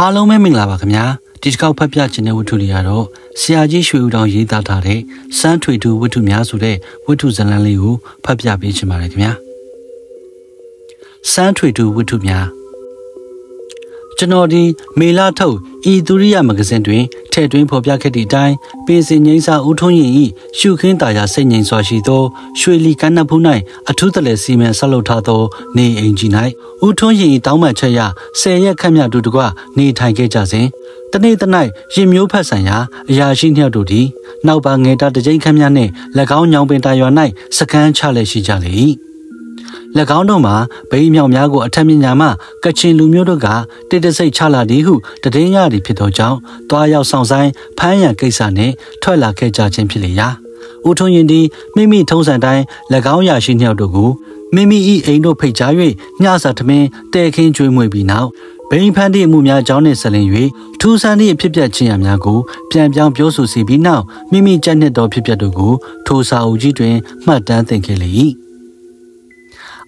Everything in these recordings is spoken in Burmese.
အားလုံးပဲမင်္ဂလာပါခင်ဗျာဒီတစ်ခေါက်ဖတ်ပြခြင်းတဲ့ဝတ္ထုတွေကတော့ဆရာကြီးရွှေဦးတောင်ရေးသားထားတဲ့စမ်းထွေတူဝတ္ထုများဆိုတဲ့ဝတ္ထုဇာတ်လမ်းလေးကိုဖတ်ပြပေးချင်ပါတယ်ခင်ဗျာစမ်းထွေတူဝတ္ထုများ ကျွန်တော်ဒီမေလာထုတ်ဤသူရိယမဂဇင်းတွင်ထည့်သွင်းဖော်ပြခဲ့သည့်အတိုင်းပင်စင်ငိမ့်စာဦးထွန်းရင်ဤရှုခင်းတာယာစိတ်ငြိမ်စွာရှိသော ရွှေလီကန်းနဖူး၌အထူးတလဲစီမံဆက်လုပ်ထားသော နေအိမ်ကြီး၌ဦးထွန်းရင်ဤတောင်းပန်ချက်ရဆယ်ရက်ခန့်မြတူတကွနေထိုင်ခဲ့ကြစဉ်တနေ့တနိုင်ရင်မျိုးဖက်ဆန်ရာအရာရှိနှစ်ယောက်တို့သည်နောက်ပါငယ်တာတကြိမ်ခန့်မြနှင့်၎င်းညောင်ပင်တာရွာ၌စကန်းချလက်ရှိကြလေ၏၎ င်းတို့မှာဗိမ်းမြောင်များကိုအထက်မြညာမှကချင်လူမျိုးတို့ကတိတဆိတ်ချလာသည်ဟုတည်င်းရသည်ဖြစ်သောကြောင့်တွားရောက်ဆောင်ဆိုင်ဖမ်းရန်ကိစ္စနှင့်ထွက်လာခဲ့ကြခြင်းဖြစ်လေရာဦးထွန်းရင်သည်မိမိထုံးစံတိုင်း၎င်းရာရှိနှစ်ယောက်တို့ကိုမိမိ၏အိမ်တို့ဖိတ်ကြား၍ညစာသမင်းတဲခင်းကျွေးမွေပြီးနောက်ဘိန်းဖန်းသည့်အမှုများအကြောင်းနှင့်ဆက်လင်း၍ထူးဆန်းသည့်အဖြစ်ပြက်ခြင်းရများကိုပြန်ပြောင်းပြောဆိုစီပြီးနောက်မိမိကြက်နှစ်တော်ဖြစ်ပျက်တို့ကိုထိုစာအုပ်ကြီးတွင်မှတ်တမ်းသင်ခဲ့လေ၏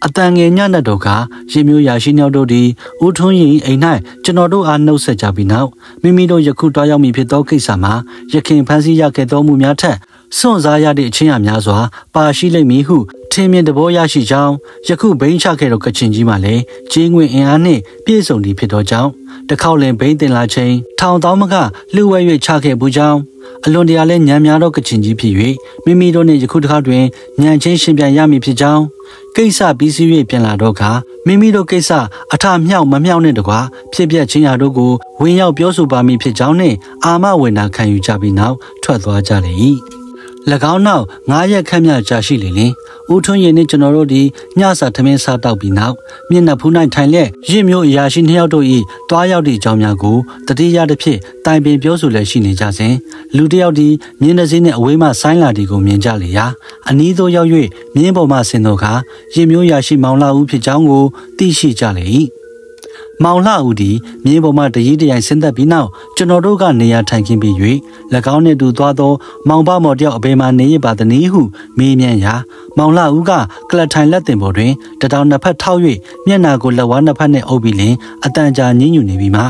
အတန်ငယ်ညနတ်တို့ကရေမျိုးရာရှိနှောက်တို့သည်ဦးထွန်းရင်အိမ်၌ကျွန်တော်တို့အားနှုတ်ဆက်ကြပြီးနောက်မိမိတို့ယခုတွားရောက်မည်ဖြစ်သောကိစ္စမှာရခင်ဖန်ဆီးရခဲ့သောမှုများထက် စွန့်စားရသည့်အချင်းအများစွာပါရှိလိမ့်မည်ဟုထင်းမြင့်တဘောရရှိကြောင်းယခုဘိန်းချခဲ့သောကချင်ကြီးမှလည်းကျေးငွေအင်အားနှင့်ပြည့်စုံသည်ဖြစ်သောကြောင့်တခေါလင်ဘိန်းတင်လာချိန်ထောင်တောင်းမကလှူဝဲ၍ချခဲ့ဘူးကြောင်းအလွန်တရာလဲညံများသောကချင်ကြီးဖြစ်၍မိမိတို့နှင့်ယခုတစ်ခါတွင်ညံချင်းရှင်ပြန်ရမည်ဖြစ်ကြောင်းကိစ္စပြီးစီး၍ပြန်လာတော့ခါမိမိတို့ကိစ္စအထမြောက်မမြောက်နဲ့တကွာဖြစ်ပျက်ချင်းရာတို့ကိုဝင်ရောက်ပြောဆိုပါမည်ဖြစ်ကြောင်းနှင့်အာမဝေနာခံယူကြပြီးနောက်ထွက်သွားကြလေ၏၎ င်းနောက်ငားရက်ခန့်မြကြာရှိလေလင်ဦးထွန်းရင်နဲ့ကျွန်တော်တို့ဒီညစာထမင်းစားတောက်ပြီးနောက်မျက်နှာဖူး၌ထိုင်လက်ရစ်မျိုးအရာရှိနှစ်ယောက်တို့၏တွားရောက်သည့်အကြောင်းများကိုတတိယတစ်ဖြစ်တိုင်ပင်ပြောဆိုလည်းရှိနေကြစဉ်လူတစ်ယောက်ဒီမြင်းနှစည်းနှင့်အဝေးမှဆိုင်းလာသည်ကိုမြင်ကြလေရာအနီးသို့ရောက်၍မြင်းပေါ်မှဆင်းသောအခါရစ်မျိုးရာရှိမောင်လာဦးဖြစ်ကြောင်းကိုသိရှိကြလေ၏ မောင်လှဦးသည်မြင်းပေါ်မှတရီးတရိုင်ဆင်းသက်ပြီးနောက်ကျွန်တော်တို့ကနေရာထိုင်ခင်းပြီး၍၎င်းနှင့်တူသွားသော မောင်ပမော်တယောက်အပေမှနေရပါသည်နည်းဟုမေးမြန်းရာမောင်လှဦးကကလထိုင်လက်တင်ပေါ်တွင်တတောင်နှစ်ဖက်ထောက်၍မျက်နာကိုလက်ဝါးနှစ်ဖက်နှင့်အုပ်ပြီးလင်အတန်ကြာညှဉ်းညူနေပြီးမှ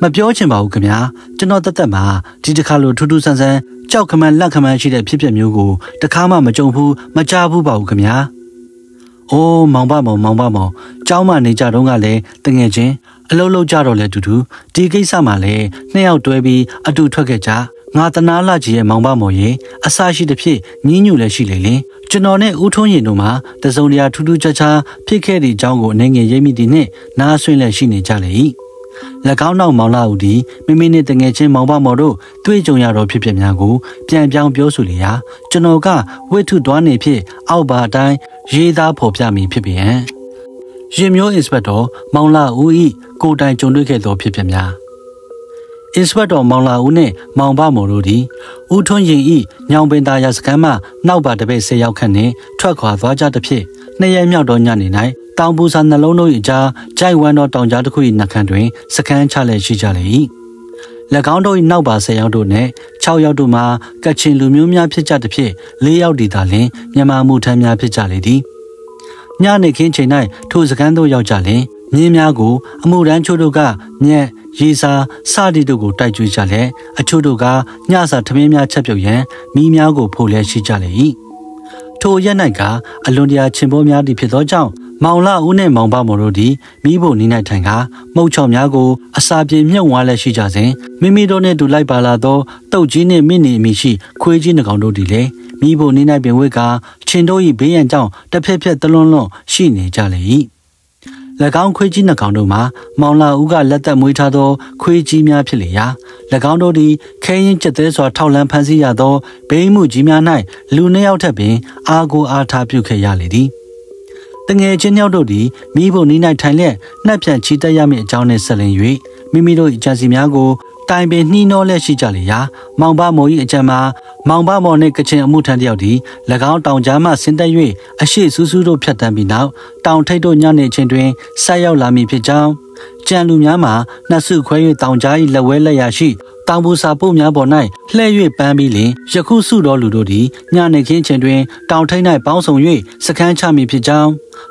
မပြောချင်ပါဘူးခင်ဗျာကျွန်တော်တက်တက်မှာဒီတစ်ခါလိုထူးထူးဆန်းဆန်းကြောက်ခမန်းလက်ခမန်းရှိတဲ့ဖြစ်ပျက်မျိုးကိုတခါမှမကြုံဘူးမကြားဘူးပါဘူးခင်ဗျာအိုးမောင်ပမောင်မောင်ပမောင် ကျောင်းမှနေကြတော့ကလည်းတငယ်ချင်းအလုံးလုံးကြတော့လဲတူတူဒီကိစ္စမှာလည်းနှစ်ယောက်တွဲပြီးအတူထွက်ခဲ့ကြငါတနာလာကြီးရဲ့မောင်ပမောင်ရင်အဆရှိတစ်ဖြစ်ညင်းညူလည်းရှိလေလင်ကျွန်တော်နဲ့ဦးထွန်းရင်တို့မှာတစုံတရာထူးထူးခြားခြားဖြစ်ခဲ့တဲ့အကြောင်းကိုအနေငယ်ရိပ်မိသည်နဲ့နားဆွင့်လည်းရှိနေကြလေ၏၎င်းနောက်မောင်လာဦးသည်မိမိနှင့်တငယ်ချင်းမောင်ပမော်တို့တွေ့ကြုံရတော့ဖြစ်ဖြစ်များကိုပြန်ပြောင်းပြောဆိုလျာကျွန်တော်ကဝိထုသွားနေဖြစ်အောက်ပါအတိုင်းရေးသားဖော်ပြမိဖြစ်ပြန် ရင်မျိုးအင်စပက်တော်မောင်လာဦး၏ကိုတိုင်ကြုံတွေ့ခဲ့သောဖြစ်ဖြစ်များအင်စပက်တော်မောင်လာဦးနှင့်မောင်ပမော်တို့သည်ဦးထွန်းရင်၏ညောင်ပင်သားရစခန်းမှနောက်ပါတပည့်ဆေးရောက်ခန့်နှင့်ထွက်ခွာသွားကြသဖြင့်နှစ်ရက်မြောက်သောညနေ၌တောင်ပူစာနှလုံးတို့၏အကြားကြိုက်ဝမ်းသောတောင်ကြားတစ်ခု၏နှခမ်းတွင်စခန်းချလည်ရှိကြလေ၏၎င်းတို့၏နောက်ပါ10ယောက်တို့နှင့်6ယောက်တို့မှာကချင်လူမျိုးများဖြစ်ကြသဖြင့်4ယောက်ဒီသာလျှင်မြန်မာမှုထမ်းများဖြစ်ကြလေသည် ညနေခင်းချိန်၌ထိုစခန်းသို့ရောက်ကြလျင်မြင်းများကိုအမှုရန်ချို့တို့ကမြက်ရေစာစသည်တို့ကိုတိုက်ကြွေးကြလဲအချို့တို့ကညစာထမင်းများချက်ပြုတ်ရန်မိများကိုဖိုလဲရှိကြလေ၏ထိုရက်၌ကအလွန်တရာချင်ပေါ်များသည့်ဖြစ်သောကြောင့်မောင်လာဦးနှင့်မောင်ပမော်တို့သည်မိဖို့နီး၌ထိုင်ကမှုတ်ချော်များကိုအစာပြေမြုပ်ဝါလက်ရှိကြစဉ်မိမိတို့နှင့်တူလိုက်ပါလာသောတုတ်ကြီးနှင့်မိနေမိရှိခွေးကြီးနှကောင်တို့သည်လည်း မိဖို့နီး၌ပင်ဝိကချင်းတို့၏ဘေးရန်ကြောင့်တစ်ဖက်ဖက်တလွန်းလွန်းရှိနေကြလေ၏၎င်းခွေးကြီးနှကောင်တို့မှာမောင်လာဦးကလက်သက်မွေးထားသောခွေးကြီးများဖြစ်လေရာ၎င်းတို့သည်ခဲရင်ကျက်သေးစွာထောက်လန်းဖမ်းဆီးရသောဘိန်းမှုကြီးများ၌လူနှစ်ယောက်ထက်ပင် အာကိုအားထားပြုခဲ့ရလေသည်တငယ်ချင်းယောက်တို့သည်မိဖို့နီး၌ထိုင်လျက်နှက်ဖြန့်ချီတက်ရမည့်အကြောင်းနှင့်ဆက်လင်၍မိမိတို့၏အကြံစီများကို တိုင်ပင်နှီးနှောလက်ရှိကြလေရာမောင်ပမော်၏အကြံမှာမောင်ပမော်နှင့်ကချင်အမှုထမ်းတယောက်သည်၎င်းတောင်ကြားမှဆင်းသက်၍အရှိစူးစူးတို့ဖြတ်တန်းပြီးနောက်တောင်ထိပ်တို့ညနေချင်းတွင်ဆက်ရောက်လာမည်ဖြစ်ကြောင်းကြံလူများမှာနှဆုခွဲ၍တောင်ကြား၏လက်ဝဲလက်ရာရှိ တောင်ပူစာပုတ်များပေါ်၌လှဲ့၍ပန်းပြီးလင်ယခုစုတော်လူတို့သည်ညနေခင်းချိန်တွင် တောင်ထိပ်၌ပေါင်းစုံ၍စခန်းချမည်ဖြစ်ကြောင်း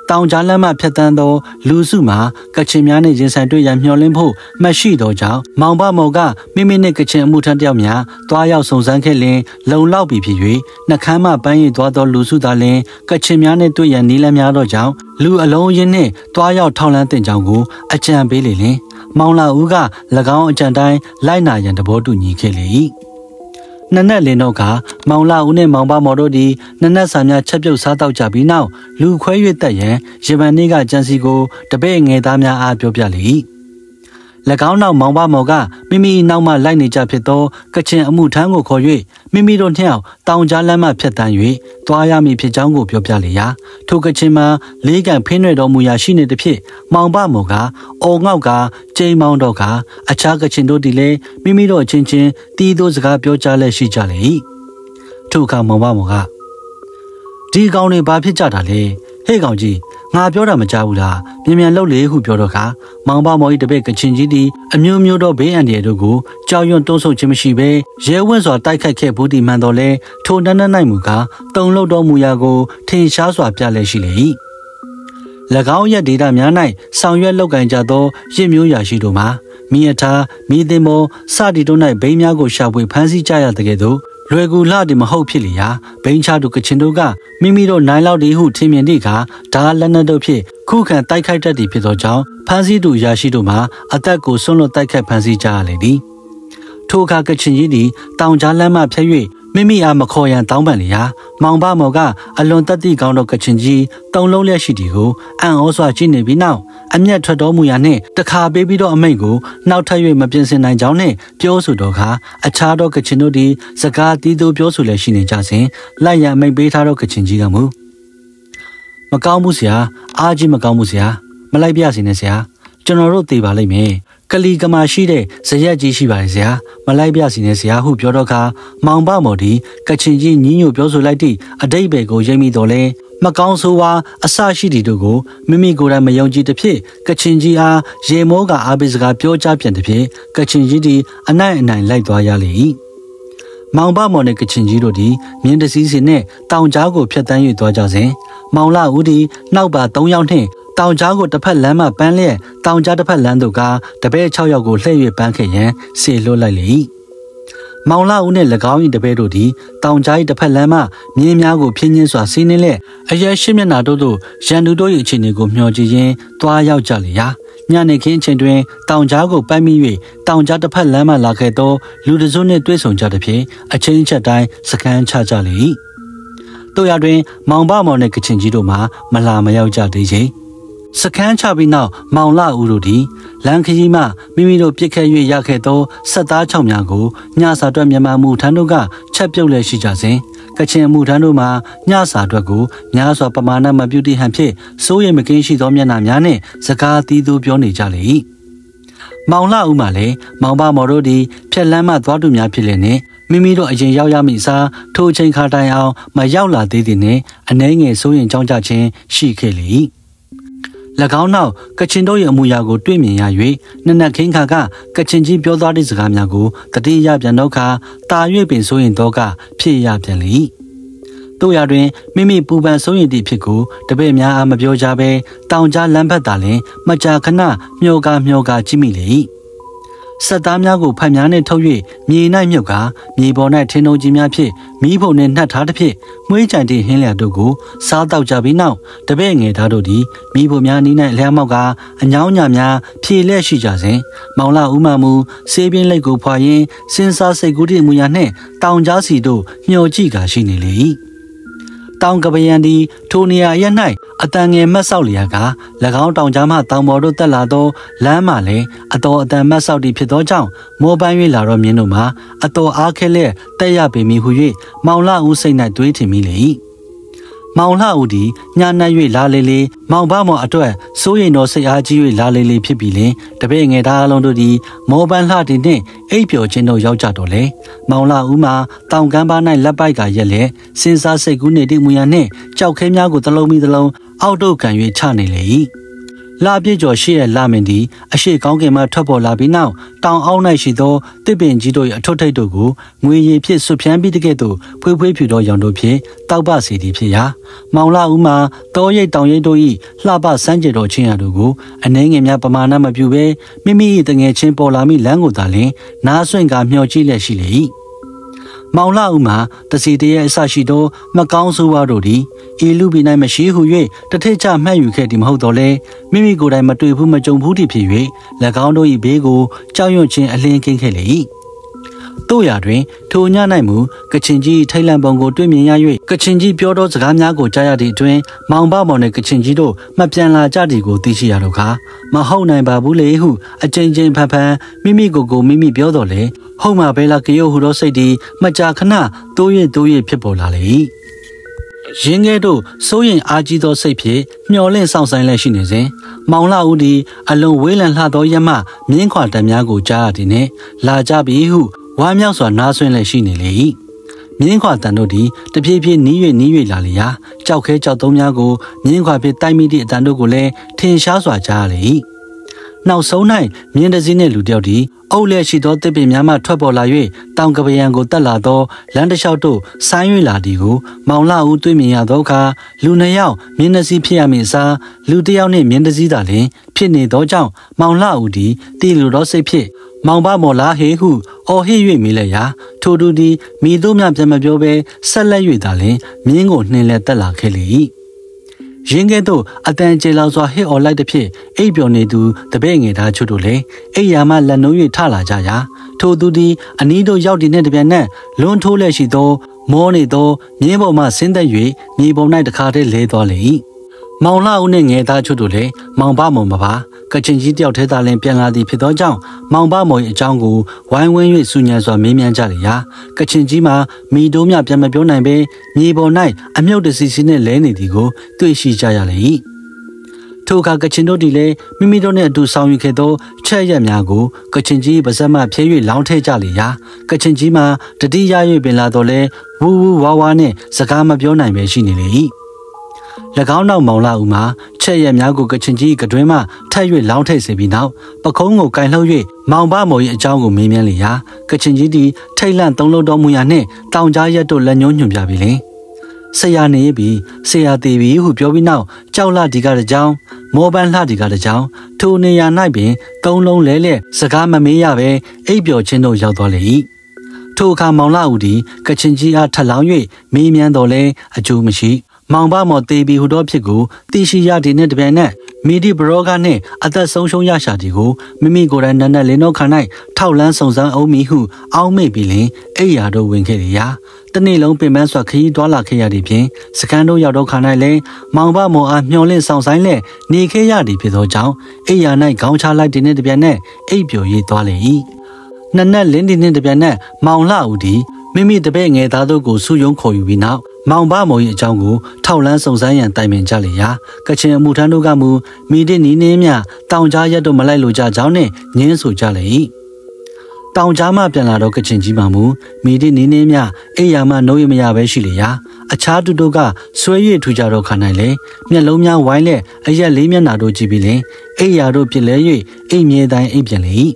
တောင်ကြားလမ်းမှဖြတ်တန်းသော လူစုမှာကချင်များနှင့်ရင်ဆိုင်တွေ့ရမျှော်လင့်ဖို့မှတ်ရှိသောကြောင့်မောင်ဘမော်ကမိမိနှင့်ကချင်အမှုထမ်းတယောက်များတွားရောက်စုံစမ်းခဲ့လင်လုံလောက်ပြီဖြစ်၍နှခမ်းမှပန်းရည်သွားသောလူစုသာလင်ကချင်များနှင့်တွေ့ရနီးလန်းများသောကြောင့်လူအလုံးရင်းနှင့်တွားရောက်ထောက်လန်းတင်ကြောင်းကိုအကြံပေးလေလင် မောင်လာဦးက၎င်းအကြံတိုင်းလိုက်နာရန်တဘောတူညီခဲ့လေ၏နနက်လင်းတော့ကမောင်လာဦးနဲ့မောင်ပါမော်တို့ဒီနနက်စာများချက်ပြုတ်စားတော့ကြပြီးနောက်လူခွဲ၍တက်ရန်ရေဗန်နေကကြံစီကိုတပည့်ငယ်သားများအားပြောပြလေ၏၎င်းနောက်မောင်ပါမော်ကမိမိနောက်မှလိုက်နေကြဖြစ်သောကချင်အမှုထမ်းကိုခေါ်၍ မိမိတို့နှစ်ယောက်တောင်ကြားလမ်းမှဖြတ်တန်း၍သွားရမည်ဖြစ်ကြောင်းကိုပြောပြလေရာထိုကချင်မှာလေးကန်ဖင်းရွယ်တော်မူရာရှိနေသဖြင့်မောင်ပါမော်ကအော်ငေါက်ကကျိန်မောင်းတော့ကအခြားကချင်တို့ဒီလည်းမိမိတို့အချင်းချင်းတီးသောစကားပြောကြားလက်ရှိကြလေ၏ထိုအခါမောင်ပါမော်ကဒီကောင်တွေဘာဖြစ်ကြတာလဲဟေ့ကောင်ကြီး ငါပြောတာမကြားဘူးလားမြန်မြန်လှုပ်လေဟုပြောတော့ခါမောင်ပါမော်ဤတပည့်ကချင်ကြီးသည်အမျိုးမျိုးသောဘေးအန္တရာယ်တို့ကိုကြောက်ရွံ့တွန်းဆုတ်ခြင်းမရှိဘဲရဲဝင့်စွာတိုက်ခိုက်ခဲ့ဘူးဒီမှန်တော်လဲထိုနန်းနန်းနိုင်မူကားတုံလှုပ်တော်မူရာကိုထင်ရှားစွာပြလဲရှိလေ၏၎င်းရဲ့ဒေတာများ၌ဆောင်ရွက်လုပ်ကင်ကြသောရစ်မျိုးရာရှိတို့မှာမိအထာမိသင်မောစတီတို့၌ဘိန်းများကိုရှာဖွေဖမ်းဆီးကြရတဲ့ကဲ့သို့ လွယ်ကူလှသည်မဟုတ်ဖြစ်လျာဘိန်းချတို့ကချင်တို့ကမိမိတို့နိုင်လောက်သည်ဟုထင်မြင်သည့်အခါဒါလက်နက်တို့ဖြင့်ခုခံတိုက်ခိုက်တတ်သည်ဖြစ်သောကြောင့်ဖမ်းဆီးသူရာရှိတို့မှာအသက်ကိုဆွန့်လွတ်တိုက်ခိုက်ဖမ်းဆီးကြရလေသည်ထိုအခါကချင်ကြီးသည်တောင်ကြားလမ်းမှဖြတ်၍ မိမိအားမခေါ်ရန်တောင်းပန်လျာမောင်ဘမော်ကအလွန်တက်သည့်ကောင်းသောကချင်ကြီးတုံလုံးလျက်ရှိသည်ကိုအံ့ဩစွာကြည့်နေပြီးနောက်အမျက်ထွက်တော်မူရာနှင့်တခါပေးပြီးတော့အမိန့်ကိုနောက်ထပ်၍မပြင်ဆင်နိုင်ကြောင်းနှင့်ပြောဆိုတော့ခါအခြားသောကချင်တို့သည်စကားတီးသို့ပြောဆိုလျက်ရှိနေကြစဉ်လိုက်ရန်အမိန့်ပေးထားသောကချင်ကြီးကမူမကောင်းဘူးဆရာအားကြီးမကောင်းဘူးဆရာမလိုက်ပြစေနဲ့ဆရာကျွန်တော်တို့သိပါလိမ့်မယ် ကလီကမာရှိတဲ့ဇရက်ကြီးရှိပါတယ်ဆရာမလိုက်ပြစီနဲ့ဆရာဟုပြောတော့ခါမောင်ပမော်ဒီကချင်ကြီးညင်းညို့ပြောဆိုလိုက်သည့်အတိတ်ဘယ်ကိုရိပ်မိတော်လဲမကောင်းဆိုးဝါအဆရှိတီတို့ကိုမိမိကိုယ်တိုင်မယုံကြည်သဖြင့်ကချင်ကြီးအားရေမောကအားပေးစကားပြောကြားပြန်သဖြင့်ကချင်ကြီးသည်အနိုင်အနိုင်လိုက်သွားရလေ၏မောင်ပမော်နဲ့ကချင်ကြီးတို့သည်မြင်းတစည်းစင်နဲ့တောင်ကြားကိုဖျက်တမ်း၍သွားကြစဉ်မောင်လာဦးသည်နောက်ပါ၃ယောက်နှင့် တောင်ကြားကိုတစ်ဖက်လမ်းမှပန်းလျက်တောင်ကြားတစ်ဖက်လမ်းတို့ကတပည့်6ယောက်ကိုလှည့်၍ပန်းခဲ့ရန်စေလွတ်လိုက်လေ၏မောင်လာဦးနှင့်၎င်း၏တပည့်တို့သည်တောင်ကြား၏တစ်ဖက်လမ်းမှမြင်းများကိုဖြင်းချင်းစွာစီးနှင်းလျက်အရက်ရှိမျက်နာတို့သို့ရန်သူတို့၏အခြေအနေကိုမျှော်ကြည့်ရင်းတွားရောက်ကြလေရာညနေခင်းအချိန်တွင်တောင်ကြားကိုပတ်မိ၍တောင်ကြားတစ်ဖက်လမ်းမှလာခဲ့သောလူတစုနှင့်တွေ့ဆုံကြသည်ဖြင့်အချင်းချက်တိုင်းစကန်းချကြလေ၏တို့ရတွင်မောင်ဘမောင်နှင့်ကချင်ကြီးတို့မှမလာမရောက်ကြသေးချိန် စခန်းချပြီးနောက်မောင်လာဦးတို့သည်လန်ခကြီးမှမိမိတို့ပြစ်ခတ်၍ရခဲ့သောဆက်သား၆များကိုညစာအတွက်မြန်မာမှုထမ်းတို့ကချက်ပြုတ်လဲရှိကြစဉ်ကချင်မှုထမ်းတို့မှာညစာအတွက်ကိုများစွာပမာဏမပြုတ်တိဟန်ဖြင့်စိုးရိမ်မကင်းရှိသောမျက်နှာများနှင့်စကားသီးသူပြောနေကြလေ၏မောင်လာဦးမှလည်းမောင်ပါမော်တို့သည်ဖြက်လန်းမှသွားသူများဖြစ်လင်နှင့်မိမိတို့အရင်ရောက်ရမည့်အစားထိုအချိန်ခါတိုင်အောင်မရောက်လာသေးသည်နှင့်အနှဲငယ်စိုးရင်ကြောင်းကြခြင်းရှိခဲ့လေ၏၎ င်းနောက်ကချင်တို့ရဲ့အမူအရာကိုတွေ့မြင်ရ၍နနက်ခင်းခါကကချင်ကြီးပြောသွားတဲ့စကားများကိုတတိယပြန်တော့ခါတာ၍ပင်ဆိုရင်တော့ကဖြစ်ရပြန်လေတို့ရတွင်မိမိပူပန်ဆုံးရင်သည့်ဖြစ်ကိုတပည့်များအားမပြောကြဘဲတောင်ကြားလမ်းဘက်သာလင်မကြာခဏမျောကာမျောကာကြည့်မိလေ၏ ဆက်သားများကိုဖတ်များနှင့်ထုတ်၍မြေ၌မြုပ်ကာမြေပေါ်၌ထင်းထုံကြီးများဖြင့်မိဖို့နှင့်နှက်ထားသဖြင့်မွေးကြံသည့်ဟင်းလျာတို့ကိုစားတောက်ကြပြီးနောက်တပည့်ငယ်သားတို့သည်မိဖို့များနီး၌လျှမ်းမောက်ကာအညောင်းညာများဖြေလျက်ရှိကြစဉ်မောင်လာဦးမမူစေးပြင်းလက်ကိုဖွာရင်းစဉ်းစားစိတ်ကူးသည့်အမူအရာနှင့်တောင်ကြားစီတို့မျှော်ကြည့်ကာရှိနေလေ၏ တောင်ကပယံသည်ထိုနေရာရက်၌အတန်ငယ်မတ်ဆောက်လျာက၎င်းတောင်ကြားမှတောင်ပေါ်သို့တက်လာသောလမ်းမှလည်းအတော်အတန်မတ်ဆောက်သည့်ဖြစ်သောကြောင့်မောပန်း၍လာတော့မြင်းတို့မှာအတော်အားခဲလျက်တက်ရပေမည်ဟု၍မောင်လာဦးစိတ်၌တွေးထင်မိလေ၏ မောင်လှဦးသည်ညနှက်၍လာလေလေမောင်ဘမော်အတွက်စိုးရိမ်သောစိတ်အားကြီး၍လာလေလေဖြစ်ပြီးလင်တပည့်ငယ်သားအလုံးတို့သည်မောပန်းလှသည်နှင့်အိပ်ပျော်ခြင်းတို့ရောက်ကြတော့လေမောင်လှဦးမှာတောင်ကမ်းပါး၌လက်ပိုက်ကရက်လေစင်စားစိတ်ကူးနေသည့်မူရနှင့်ကြောက်ခဲများကိုသလုံးမိသလုံးအောက်တို့ခံ၍ချနေလေ၏ လာပြည့်ကျော်ရှိရဲ့လာမင်သည်အရှိကောင်းကင်မှထွက်ပေါ်လာပြီးနောက်တောင်အောက်၌ရှိသောတစ်ပင်ကြီးတို့၏အထွတ်ထိပ်တို့ကိုငွေရည်ဖြင့်ဆွဖြန်းပြီးတကဲ့သို့ဖွေးဖွေးဖြူသောရောင်တို့ဖြင့်တောက်ပစီသည်ဖြစ်ရာမောင်လာဦးမှာတောရိပ်တောင်ရိပ်တို့၏လှပစမ်းကြတော်ချင်းရတို့ကိုအနှဲငယ်များပမာဏမပြုဘဲမိမိ၏တငယ်ချင်းပေါ်လာမိလမ်းကိုသာလျှင်နားဆွင့်ကမျှော်ကြည့်လက်ရှိလေ၏ မောင်လာဦးမှာတစီတရဲ့အဆရှိသောမကောင်းဆိုးဝါးတို့သည်ဤလူပိ၌မရှိဟု၍တထစ်ချမှတ်ယူခဲ့သည်မဟုတ်တော့လဲမိမိကိုယ်တိုင်မတွေ့ဘူးမကြုံဘူးသည်ဖြစ်၍၎င်းတို့၏ဘေးကိုကြောက်ရွံ့ခြင်းအလင်းကင်းခဲ့လေ၏တို့ရာတွင်ထိုည၌မူကချင်ကြီးထိုင်လန်ပုံကိုတွေ့မြင်ရ၍ကချင်ကြီးပြောသောစကားများကိုကြားရသည့်အတွင်းမောင်ပမောင်နှင့်ကချင်ကြီးတို့မပြန်လာကြသည်ကိုသိရှိရတော့ခါမဟုတ်နိုင်ပါဘူးလေဟုအကြိမ်ကြိမ်ဖန်ဖန်မိမိကိုယ်ကိုမိမိပြောတော်လေ ဟုတ်မှာပဲလားကရုတ်ဟုသောစိတ်သည်မကြာခဏတိုးရတိုးရဖြစ်ပေါ်လာလေ၏ရင်းငယ်တို့စိုးရင်အားကြီးသောစိတ်ဖြင့်မျော်လင့်ဆောင်ဆိုင်လက်ရှိနေစဉ်မောင်လာဦးသည်အလွန်ဝေးလံလှသောရမမြင်းခွာတံများကိုကြားရသည်နှင့်လာကြပြီဟုဝမ်းမြောက်စွာနားဆွင့်လက်ရှိနေလေ၏မြင်းခွာတန်တို့သည်တဖြည်းဖြည်းနီး၍နီး၍လာလျာကြောက်ခဲကြောက်သုံးများကိုမြင်းခွာဖြင့်တိုက်မိသည့်အတန်တို့ကိုလည်းထင်ရှားစွာကြားရလေ၏နောက်ဆုံး၌မြင်းတစည်းနှင့်လူတယောက်သည် အုပ်လက်ရှိသောတစ်ပင်များမှထွက်ပေါ်လာ၍တောင်ကပယံကိုတက်လာသောလမ်းတစ်လျှောက်သို့ဆိုင်း၍လာသည်ကိုမောင်လာဦးတွေ့မြင်ရသောအခါလူနှစ်ယောက်မြင်းတစည်းဖြစ်ရမည်အစားလူတစ်ယောက်နှင့်မြင်းတစည်းသာလျှင်ဖြစ်နေသောကြောင့်မောင်လာဦးသည်တည်လူသောစိတ်ဖြင့်မောင်ပမော်လာဟေဟုအော်ဟစ်၍မိလဲရာထိုသူသည်မိတို့မြပြန်မပြောဘဲဆက်လက်၍သာလျှင်မြင်းကိုနှင်လဲတက်လာခဲ့လေ၏ ရင်းကဲ့သို့အတန်ကျေလောက်စွာဟစ်အော်လိုက်သည်ဖြင့်အိပ်ပျော်နေသူတပည့်ငယ်သားချွတ်တို့လည်းအိယာမှလက်နှုံး၍ထလာကြရာထိုသူသည်အနီးတို့ရောက်တည်နှင့်တပြန်နှင့်လွန်ထိုးလက်ရှိသော မောနေသောမြင်းပေါ်မှဆင်းသက်၍မြေပေါ်၌တခါတည်းလဲသွားလေ၏မောင်လှဦးနှင့်ငယ်သားချွတ်တို့လည်းမောင်ပမုံမပါ ကချင်ကြီးတယောက်ထဲသာလင်ပြန်လာသည်ဖြစ်သောကြောင့်မောင်ပမောင်၏အကြောင်းကိုဝိုင်းဝန်း၍စူညံစွာမေးမြန်းကြလေရာကချင်ကြီးမှာမိတို့မြပြန်မပြောနိုင်ပဲမြေပေါ်၌အမြုပ်တစီစီနှင့်လဲနေသည်ကိုတွေ့ရှိကြရလေ၏ထိုအခါကချင်တို့သည်လည်းမိမိတို့နှင့်အတူဆောင်ရွက်ခဲ့သောချက်ရက်များကိုကချင်ကြီးပါဇက်မှဖြဲ၍လောင်းထည့်ကြလေရာကချင်ကြီးမှာတတိယ၍ပင်လာတော့လဲဝူဝူဝါဝါနှင့်စကားမပြောနိုင်ပဲရှိနေလေ၏၎ င်းနောက်မောင်လာဦးမှာချက်ရက်များကိုကချင်ကြီးကတွင်မှထပ်၍လောင်းထည့်စေပြီးနောက်ပကုံးကိုကင်လှုပ်၍မောင်ပမော်၏အကြောင်းကိုမေးမြန်းလေရာကချင်ကြီးသည်ထိတ်လန့်သုံးလုံးတော်မူရာနှင့်တောင်ကြားရက်တို့လက်ညှိုးညွှန်ပြပြီလေဆရာနေပြီဆရာသေးပြီဟုပြောပြီးနောက်ကြောက်လာဒီကတကြောင်မောပန်းလှဒီကတကြောင်ထိုနေရာ၌ပင်သုံးလုံးလဲလဲစကားမမေးရပဲအိပ်ပျော်ခြင်းတို့ရောက်သွားလေ၏ထိုအခါမောင်လာဦးသည်ကချင်ကြီးအားထလောင်း၍မေးမြန်းတော်လဲအကျိုးမရှိ မောင်ပမော်တေးပြီးဟူသောဖြစ်ကိုတီရှိရဒီနှင့်တပြိုင်နက်မီဒီဘရောဂနှင့်အသက်ဆုံးရှုံးရရှာဒီကိုမိမိကိုယ်တိုင်နက်နက်လင်းတော့ခါ၌ထောက်လန်းစုံစမ်းအောင်မီဟုအောင်းမိတ်ပြီးလင်အိယာတို့ဝင်ခဲ့ရရာတနေ့လုံးပင်ပန်းစွာခရီးတွာလာခဲ့ရသည်ဖြင့်စကန်တို့ရောက်တော့ခါ၌လည်းမောင်ပမော်အားမျောလင့်ဆောင်ဆိုင်လက်နေခဲ့ရသည်ဖြစ်သောကြောင့်အိယာ၌ခေါင်းချလိုက်တဲ့နှင့်တပြိုင်နက်အိပ်ပျော်ရေးသွားလေ၏နက်နက်လင်းဒီနှင့်တပြိုင်နက်မောင်လှဦးသည်မိမိတပည့်ငယ်သားတို့ကိုစုယုံခေါ်ယူပြီးနောက် မောင်ဘမောင်၏အကြောင်းကိုထောက်လန်းစုံစမ်းရန်တိုင်ပင်ကြလေရာကချင်အမှုထမ်းတို့ကမူမိတဲ့နီးနေမြတောင်ကြားရက်တို့မလိုက်လိုကြကြောင်းနဲ့ညင်းဆိုကြလေ၏တောင်ကြားမှပြန်လာတော့ကချင်ကြီးမှမူမိတဲ့နီးနေမြအိယာမှနှုတ်ရမရပဲရှိလေရာအခြားသူတို့ကဆွဲရထူကြတော့ခါနိုင်လေမျက်လုံးများဝိုင်းလက်အရက်လေးမျက်နာတို့ကြည့်ပြီးလင်အိယာတို့ပြစ်လဲ၍အိမ်မြဲတိုင်းအိမ်ပြန်လေ၏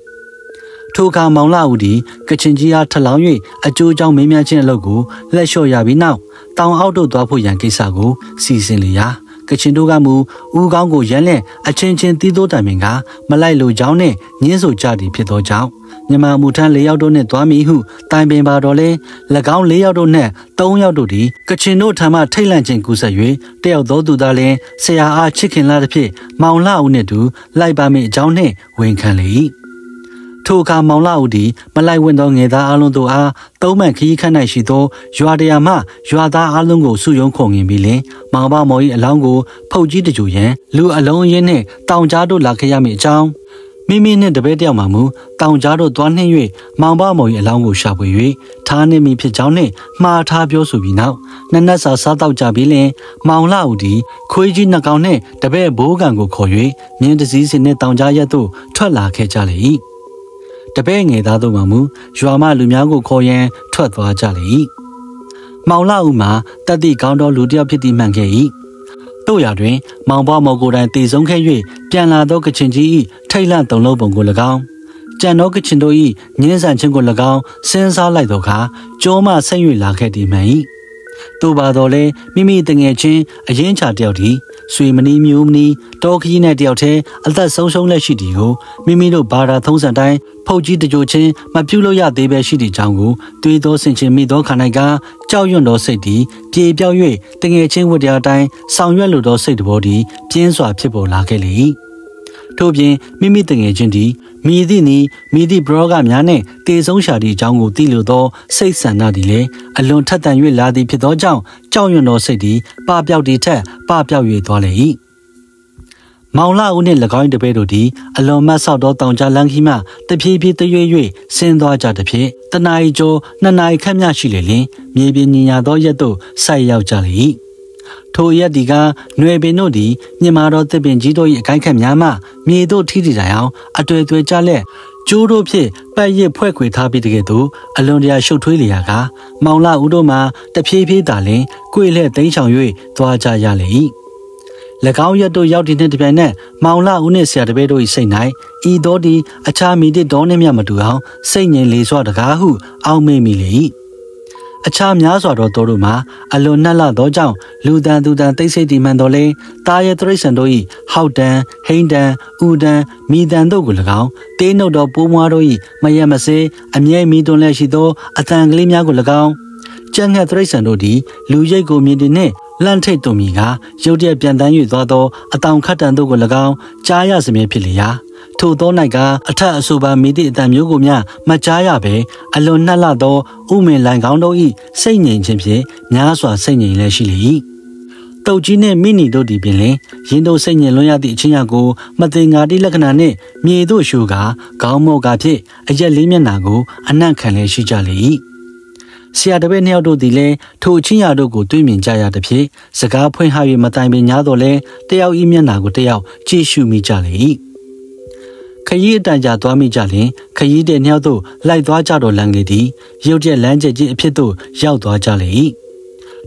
ထိုအခါမောင်လာဦးသည်ကချင်ကြီးအားထလောင်း၍အကျိုးအကြောင်းမေးမြန်းခြင်းအလုပ်ကိုလက်လျှော့ရပြီးနောက် တောင်အောက်တို့သွားဖို့ရန်ကိစ္စကိုစီစဉ်လေရာကချင်တို့ကမူဦးကောင်းကိုရန်လက်အချင်းချင်းတီးတိုးတိုင်ပင်ကမလိုက်လိုကြောင်းနဲ့ညင်းဆိုကြသည်ဖြစ်သောကြောင့်မြန်မာမူထမ်း၄ယောက်တို့နှင့်သွားမည်ဟုတိုင်ပင်ပါတော့လဲ၎င်း၄ယောက်တို့နှင့်၃ယောက်တို့သည်ကချင်တို့ထံမှထိတ်လန့်ခြင်းကူးဆက်၍တယောက်သောသူသားလင်ဆရာအားချစ်ခင်လာသဖြင့်မောင်လှဦးနှင့်တူလိုက်ပါမည့်အကြောင်းနှင့်ဝန်ခံလေ၏ ထိုအခါမောင်လာဦးသည်မလိုက်ဝင်သောငယ်သားအလုံးတို့အားသုံးမှန်ခရီးခန့်၌ရှိသောရွာတရာမှရွာသားအလုံးကိုစုယုံခုံငင်ပြီးလင်မောင်ဘမော်၏အလောင်းကိုဖုတ်ကြီးတကြိုရန်လူအလုံးရင်းနှင့်တောင်ကြားတို့လာခဲ့ရမည်အကြောင်းမိမိနှင့်တပည့်တယောက်မှမူတောင်ကြားတို့သွားနှင်း၍မောင်ဘမော်၏အလောင်းကိုရှာဖွေ၍ထားနှင့်မိဖြစ်ကြောင်းနှင့်မှားထားပြောဆိုပြီးနောက်နက်နက်စာစားတော့ကြပြီးလင်မောင်လာဦးသည်ခွေးကြီးနှကောင်နှင့်တပည့်ဘိုးကန်ကိုခေါ်၍မြင်းတစည်းစင်နှင့်တောင်ကြားရက်သို့ထွက်လာခဲ့ကြလေ၏ တပည့်ငယ်သားတို့မှမူရွာမလူများကိုခေါ်ရန်ထွက်သွားကြလေ၏မောင်လာဦးမှာတတိကောင်းသောလူတစ်ယောက်ဖြစ်သည်မှန်ခဲ့၏တို့ရတွင် မောင်ဘမော်ကိုယ်တိုင်တည်ဆုံးခဲ့၍ပြန်လာသောကချင်ကြီး၏ထိတ်လန့်တုန်လုံးပုံကို၎င်းကြံသောကချင်တို့၏ငင်းဆန်ခြင်းကို၎င်းစဉ်းစားလိုက်သောအခါကြောမှဆက်၍လာခဲ့သည်မှန်၏ သို့ပါတော့လေမိမိတငယ်ချင်းအရင်ချာတယောက်ဒီဆွေမနီမျိုးမနီတောခကြီးနဲ့တယောက်တည်းအသက်ဆုံးရှုံးလက်ရှိသည်ကိုမိမိတို့ဘာသာသုံးဆန်တိုင်းဖုတ်ကြီးတကြိုချင်းမပြုလို့ရသေးပဲရှိသည့်ကြောင်းကိုတွေးသောဆင်ခြင်မိသောခန္ဓာကကြောက်ရွံ့သောစိတ်သည်ပြေပြောက်၍တငယ်ချင်းဝတ္တရားတိုင်းဆောင်ရွက်လိုသောစိတ်တဘောသည်ပြင်းစွာဖြစ်ပေါ်လာခဲ့လေ၏ ထို့ပြင်မိမိတငယ်ချင်းသည်မိသည့်နီမိသည့်ဘရောဂများနှင့်တေဆုံးရှာသည့်အကြောင်းကိုသိလိုသောစိတ်ဆန္ဒသည်လည်းအလွန်ထက်သန်၍လာသည်ဖြစ်သောကြောင့်ကြောက်ရွံ့သောစိတ်သည်ပပျောက်သည့်ထက်ပပျောက်၍သွားလေ၏မောင်လာဦးနှင့်၎င်းတပည့်တို့သည်အလွန်မတ်ဆောက်သောတောင်ကြားလမ်းခီးမှတဖြည်းဖြည်းတရွေ့၍ဆင်းသွားကြသည်ဖြင့်တနာရီကျော်နှစ်နာရီခန့်မျှရှိလေလျင်မြေပြင်ညီညာသောရက်သို့ဆိုက်ရောက်ကြလေ၏ ထိုရက်ဒီကຫນွေပင်တို့သည်မြင်မာသောတစ်ပင်ကြီးတို့၏အကိုင်းခတ်များမှမြေသို့ထိထိတိုင်အောင်အတွေ့အတွေ့ကြလက်ကျိုးတို့ဖြင့်ပတ်ရစ်ဖွဲ့ခွေထားပြီးတကယ်သို့အလွန်တရာရှုပ်ထွေးလျာကမောင်လာဦးတို့မှတဖြည်းဖြည်းသာလင်ကိုယ်လက်သိမ်းဆောင်၍သွားကြရလေ၏၎င်းရက်တို့ရောက်တည်တဲ့တပြိုင်နက်မောင်လာဦးနှင့်ဆရာတပည့်တို့၏စိတ်၌ဤတော်ဒီအခြားမိတဲ့ဒေါနှင့်မြမတူအောင်စိတ်ငြိမ်လေစွာတကားဟုအောက်မေ့မိလေ၏ အခြားများစွာသောတိုးတို့မှာအလွန်နှက်လာသောကြောင့်လူတန်သူတန်တိတ်ဆိတ်တီမှန်တော်လဲတာရဲတရိษံတို့၏ဟောက်တန်ဟိန်းတန်ဥတန်မိတန်တို့ကို၎င်းတေးနှုတ်သောပိုးမွားတို့၏မယက်မစေးအမြဲမီတွန်းလျက်ရှိသောအတန်ကလေးများကို၎င်းကြံ့ငှက်တရိษံတို့သည်လူရိတ်ကိုမြင်တင်နှင့်လန့်ထိတ်တုံမီကရုတ်တရက်ပြန်တန်း၍သွားသောအတောင်ခတ်တန်တို့ကို၎င်းကြားရစမြဲဖြစ်လျာ ထို့သော၌ကအထက်အဆိုပါမိသည့်အတန်မျိုးကိုမျှမကြားရပဲအလွန်နှက်လာသောဥမင်လိုင်ကောင်းတို့၏စိတ်ငြိမ်ခြင်းဖြင့်များစွာစိတ်ငြိမ်လည်းရှိလေ၏တုတ်ကြီးနှင့်မိနီတို့သည်ပင်လင်ရင်တို့စိတ်ညင်လွန်ရသည့်အချင်းရကိုမတင်ငါတိလက္ခဏာနှင့်မြေတို့ရှုကာခေါင်းမော့ကာဖြင့်အရက်လေးမျက်နာကိုအနံ့ခံလည်းရှိကြလေ၏ဆရာတပည့်နှစ်ယောက်တို့သည်လည်းထိုချင်းရတို့ကိုတွေ့မြင်ကြရသဖြင့်စကားဖွင့်ဟ၍မတိုင်ပင်냐တော့လဲတယောက်ဤမျက်နာကိုတယောက်ကြည့်ရှုမိကြလေ၏ ခရီးအတန်ကြာသွားမိကြလျင်ခရီးတဲ့နှစ်ယောက်တို့လိုက်သွားကြတော့လမ်းလေးသည်ရုတ်တရက်လမ်းကျကြီးအဖြစ်သို့ရောက်သွားကြလေ၏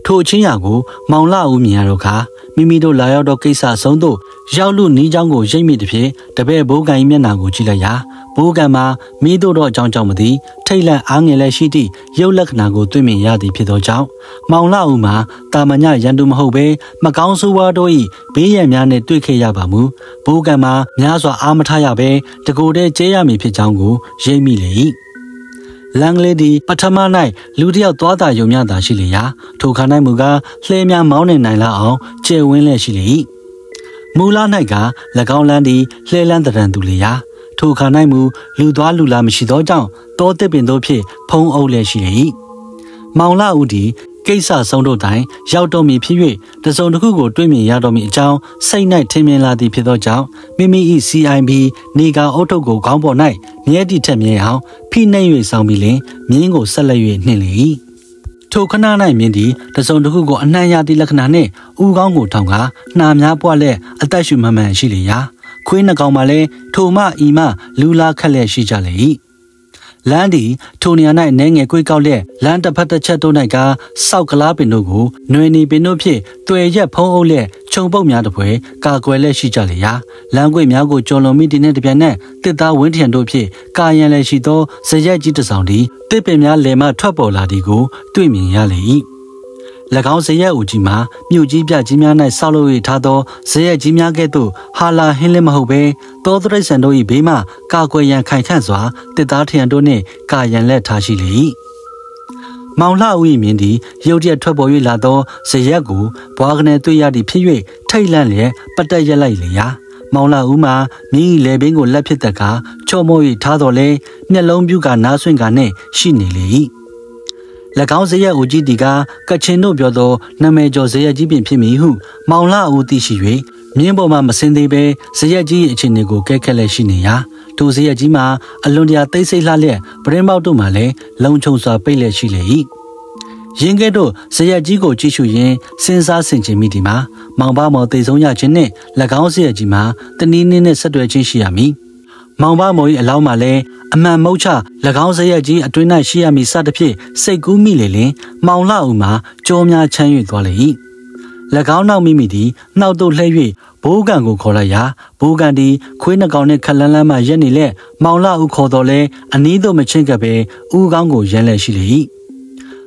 ထိုအချင်းရကို မောင်လာဦးမြင်ရတော့ခါမိမိတို့လာရောက်တော့ကိစ္စအဆုံးသို့ရောက်လို့နီးချောင်းကိုရိတ်မိသည်ဖြင့်တပည့်ဘိုးကန်မျက်နှာကိုကြည့်လိုက်ရာဘိုးကန်မှာမိတို့တော့အကြောင်းကြောင့်မသိထိတ်လန့်အားငယ်လည်းရှိသည့်ရုပ်လက္ခဏာကိုတွေ့မြင်ရသည်ဖြစ်သောကြောင့်မောင်လာဦးမှာတာမညရန်သူမဟုတ်ဘဲမကောင်းဆိုးဝါးတို့၏ဘေးရန်များနှင့်တွေ့ခဲ့ရပါမူဘိုးကန်မှာများစွာအားမထားရဘဲတကိုယ်တည်းကျဲရမည်ဖြစ်ကြောင်းကိုရိပ်မိလေ၏ လန်ကလေးဒီပထမ၌လူတယောက်သွားတာယုံမြတာရှိလေရာထိုခါ၌မူကားလှဲများမောင်းနေနိုင်လောက်အောင်ကျဲဝင်းလည်းရှိလေ၏မူလာ၌က၎င်းလန်းသည်လှဲလန်းတရံသူလေရာထိုခါ၌မူလူသွားလူလာမရှိသောကြောင့်တောတစ်ပင်တို့ဖြင့်ဖုံးအုပ်လည်းရှိလေ၏မောင်လာဦးသည် ကိစ္စဆုံးတို့တိုင်ရောက်တော့မည်ဖြစ်၍တစုံတစ်ခုကိုတွေ့မြင်ရတော့မည်အကြောင်းစိတ်၌ထင်မြင်လာသည်ဖြစ်သောကြောင့်မိမိ၏ CIB နေကအုတ်ထုပ်ကိုခေါင်းပေါ်၌မြဲတည်ထက်မြဲအောင်ဖိနှိပ်၍ဆောင်ပြီးလင်မြင်းကိုဆက်လက်၍နှင်လေ၏ထိုခဏ၌မြင်းသည်တစုံတစ်ခုကိုအနှံ့ရသည့်လက္ခဏာနှင့်ဥကောင်းကိုထောင်ကာနှာများပွားလက်အသက်ရှူမှန်မှန်ရှိလေရာခွေးနှကောင်မှလည်းထိုမှဤမှလူလာခက်လက်ရှိကြလေ၏ လမ်းသည်ထိုနေရာ၌နှဲငယ်ကွေးကောက်လက်လမ်းတစ်ဖက်တစ်ချက်တို့၌ကစောက်ကလားပင်တို့ကိုຫນွေနေပင်တို့ဖြင့်တွေ့ရက်ဖုံးအုပ်လက်ခြုံပုတ်များတစ်ပွဲကာကွယ်လက်ရှိကြလေရာလမ်းကွေများကိုကျော်လွန်မိတဲ့တပြန်နဲ့တစ်သားဝင်းထျံတို့ဖြင့်ကာယံလည်းရှိသောဇရက်ကြီးတစ်ဆောင်သည်တစ်ပင်များလယ်မှထွက်ပေါ်လာသည်ကိုတွေ့မြင်ရလေ၏၎ င်းဇရက်ဦးကြီးမှာမြို့ကြီးပြကြီးများ၌ဆောက်လုပ်၍ထားသောဇရက်ကြီးများကဲ့သို့ဟာလာဟင်းလင်းမဟုတ်ဘဲတောတရိษံတို့၏ဘေးမှကာကွယ်ရန်ခိုင်ခန့်စွာတစ်သားထရန်တို့နှင့်ကာရန်လက်ထားရှိလေ၏မောင်လှဦး၏မြင်းသည်ရုတ်တရက်ထွက်ပေါ်၍လာသောဇရက်ကိုဘွားကနေတွေ့ရသည်ဖြစ်၍ထိတ်လန့်လျက်ပတ်တက်ရက်လိုက်လေရာမောင်လာဦးမှာမိလေပင်ကိုလက်ဖြစ်တက်ကချော့မော့၍ထားတော်လဲမျက်လုံးပြူကနားဆွင့်ကနဲ့ရှိနေလေ၏၎ င်းဇရက်ဦးကြီးတီကကချင်တို့ပြောသောနာမည်ကျော်ဇရက်ကြီးပင်ဖြစ်မည်ဟုမောင်လာဦးသိရှိ၍မြင်းပေါ်မှမစင်သေးပဲဇရက်ကြီးရဲ့အခြေအနေကိုကဲခက်လက်ရှိနေရာထိုဇရက်ကြီးမှာအလွန်တရာသိစိတ်လှလျက်ပရင်းပေါက်တို့မှလည်းလုံခြုံစွာပိတ်လက်ရှိလေ၏ရင်းကဲတို့ဇရက်ကြီးကိုကြည့်ရှုရင်းစဉ်းစားဆင်ခြင်မိဒီမှာမောင်ပါမော်သိဆုံးရခြင်းနှင့်၎င်းဇရက်ကြီးမှာတနည်းနည်းနဲ့ဆက်တွဲခြင်းရှိရမည် မောင်ပါမော်၏အလောင်းမှာလည်းအမှန်မုတ်ချ၎င်းဇရက်ကြီးအတွင်း၌ရှိရမည်စသဖြင့်စိတ်ကူးမိလေလင်မောင်လှဦးမှာကြောများချမ်း၍သွားလေ၏၎င်းနောက်မိမိသည်နှောက်တို့လှဲ့၍ဘိုးကန်ကိုခေါ်လိုက်ရာဘိုးကန်သည်ခွေးနှကောင်နှင့်ခလန်းလန်းမှရက်နေလက်မောင်လာဦးခေါ်တော်လဲအနီးသို့မချင်းကပ်ပဲဦးကောင်းကိုရမ်းလက်ရှိလေ၏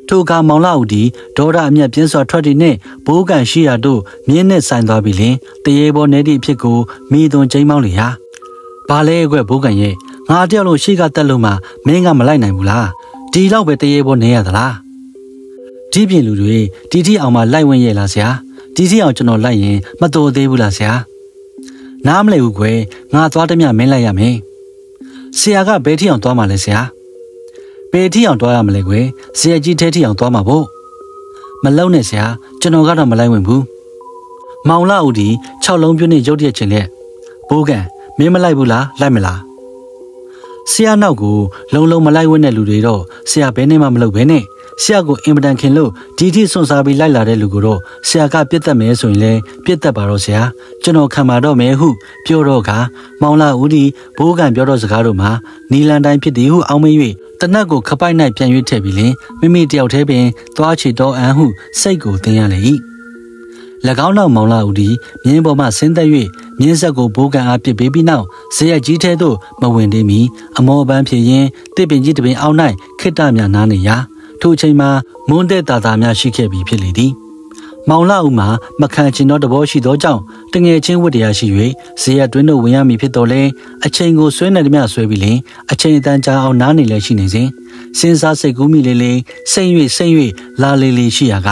ထိုအခါမောင်လာဦးသည်ဒေါရအမျက်ပြင်းစွာထွက်သည်နှင့်ဘိုးကန်ရှိရာသို့မြင်းနှင့်ဆိုင်သွားပြီလင်တရေပေါ်နေသည့်အဖြစ်ကိုမိသွန်ချိန်မောင်းလေရာ ဘာလဲကွဘိုးကန်ရဲ့ငါတယောက်လုံးရှိကတက်လို့မှမင်းကမလိုက်နိုင်ဘူးလားဒီတော့ပဲတရေပေါ်နေရသလားဒီပြင်လူတွေတီတီအောင်မှလိုက်ဝင်ရဲ့လားဆရာတီတီအောင်ကျွန်တော်လိုက်ရင်မတော်သေးဘူးလားဆရာနားမလဲဘူးကွယ်ငါသွားတမျှမင်းလိုက်ရမယ်ဆရာကဘယ်ထိအောင်သွားမှာလဲဆရာဘယ်ထိအောင်သွားရမလဲကွယ်ဆရာကြီးထဲထိအောင်သွားမှာပေါ့မလုံနဲ့ဆရာကျွန်တော်ကတော့မလိုက်ဝင်ဘူးမောင်လာဦးဒီ6လုံးပြည့်နဲ့ရုတ်တရက်ချင်းလက်ဘိုးကန် မင်းမလိုက်ဘူးလားလိုက်မလားဆရာနောက်ကိုလုံလုံမလိုက်ဝဲတဲ့လူတွေတော့ဆရာဘဲနဲ့မှမလုပ်ဘဲနဲ့ဆရာကိုအင်မတန်ခင်လို့ဒီထိစွန့်စားပြီးလိုက်လာတဲ့လူကိုတော့ဆရာကပြစ်သက်မယ်ဆိုရင်လည်းပြစ်သက်ပါတော့ဆရာကျွန်တော်ခံပါတော့မယ်ဟုပြောတော့ကမောင်လာဦးဒီဘိုးကန်ပြောတော့စကားတို့မှာနီလန်တိုင်းဖြစ်သည်ဟုအောင်းမ၍တနတ်ကိုခပိုက်၌ပြန်ရွေးထည့်ပြီးလင်မိမိတယောက်တည်းပင်သွားချီတော့အန်ဟုစိတ်ကိုသိရလေ၏၎ င်းနောက်မောင်လာဦးဒီမြင်းပေါ်မှဆင်းသက်၍မြင်းဆက်ကိုဘိုးကန်အားပစ်ပေးပြီးနောက်ဇရက်ကြီးထဲသို့မဝင်သေးမီအမောပန်းဖြစ်ရင်းတစ်ပင်ကြီးတစ်ပင်အောက်၌ခိတ္တမြနားနေရာထိုအချိန်မှာမွန်းတဲ့တာတာများရှိခဲ့ပြီဖြစ်လေသည် မောင်လာဦးမှာမခံချင်သောတဘောရှိသောကြောင့်တငယ်ချင်းဝတ္တရားရှိ၍ဇေယျတွင်းတို့ဝင်ရမည်ဖြစ်တော်လဲအချိန်ကိုဆွဲနေသည်များဆွဲပြီးလင်အချိန်အတန်ကြာအောင်နားနေလဲရှိနေစဉ်စဉ်းစားစိတ်ကူးမိလေးလေးစိမ့်၍စိမ့်၍လာလေးလေးရှိရာက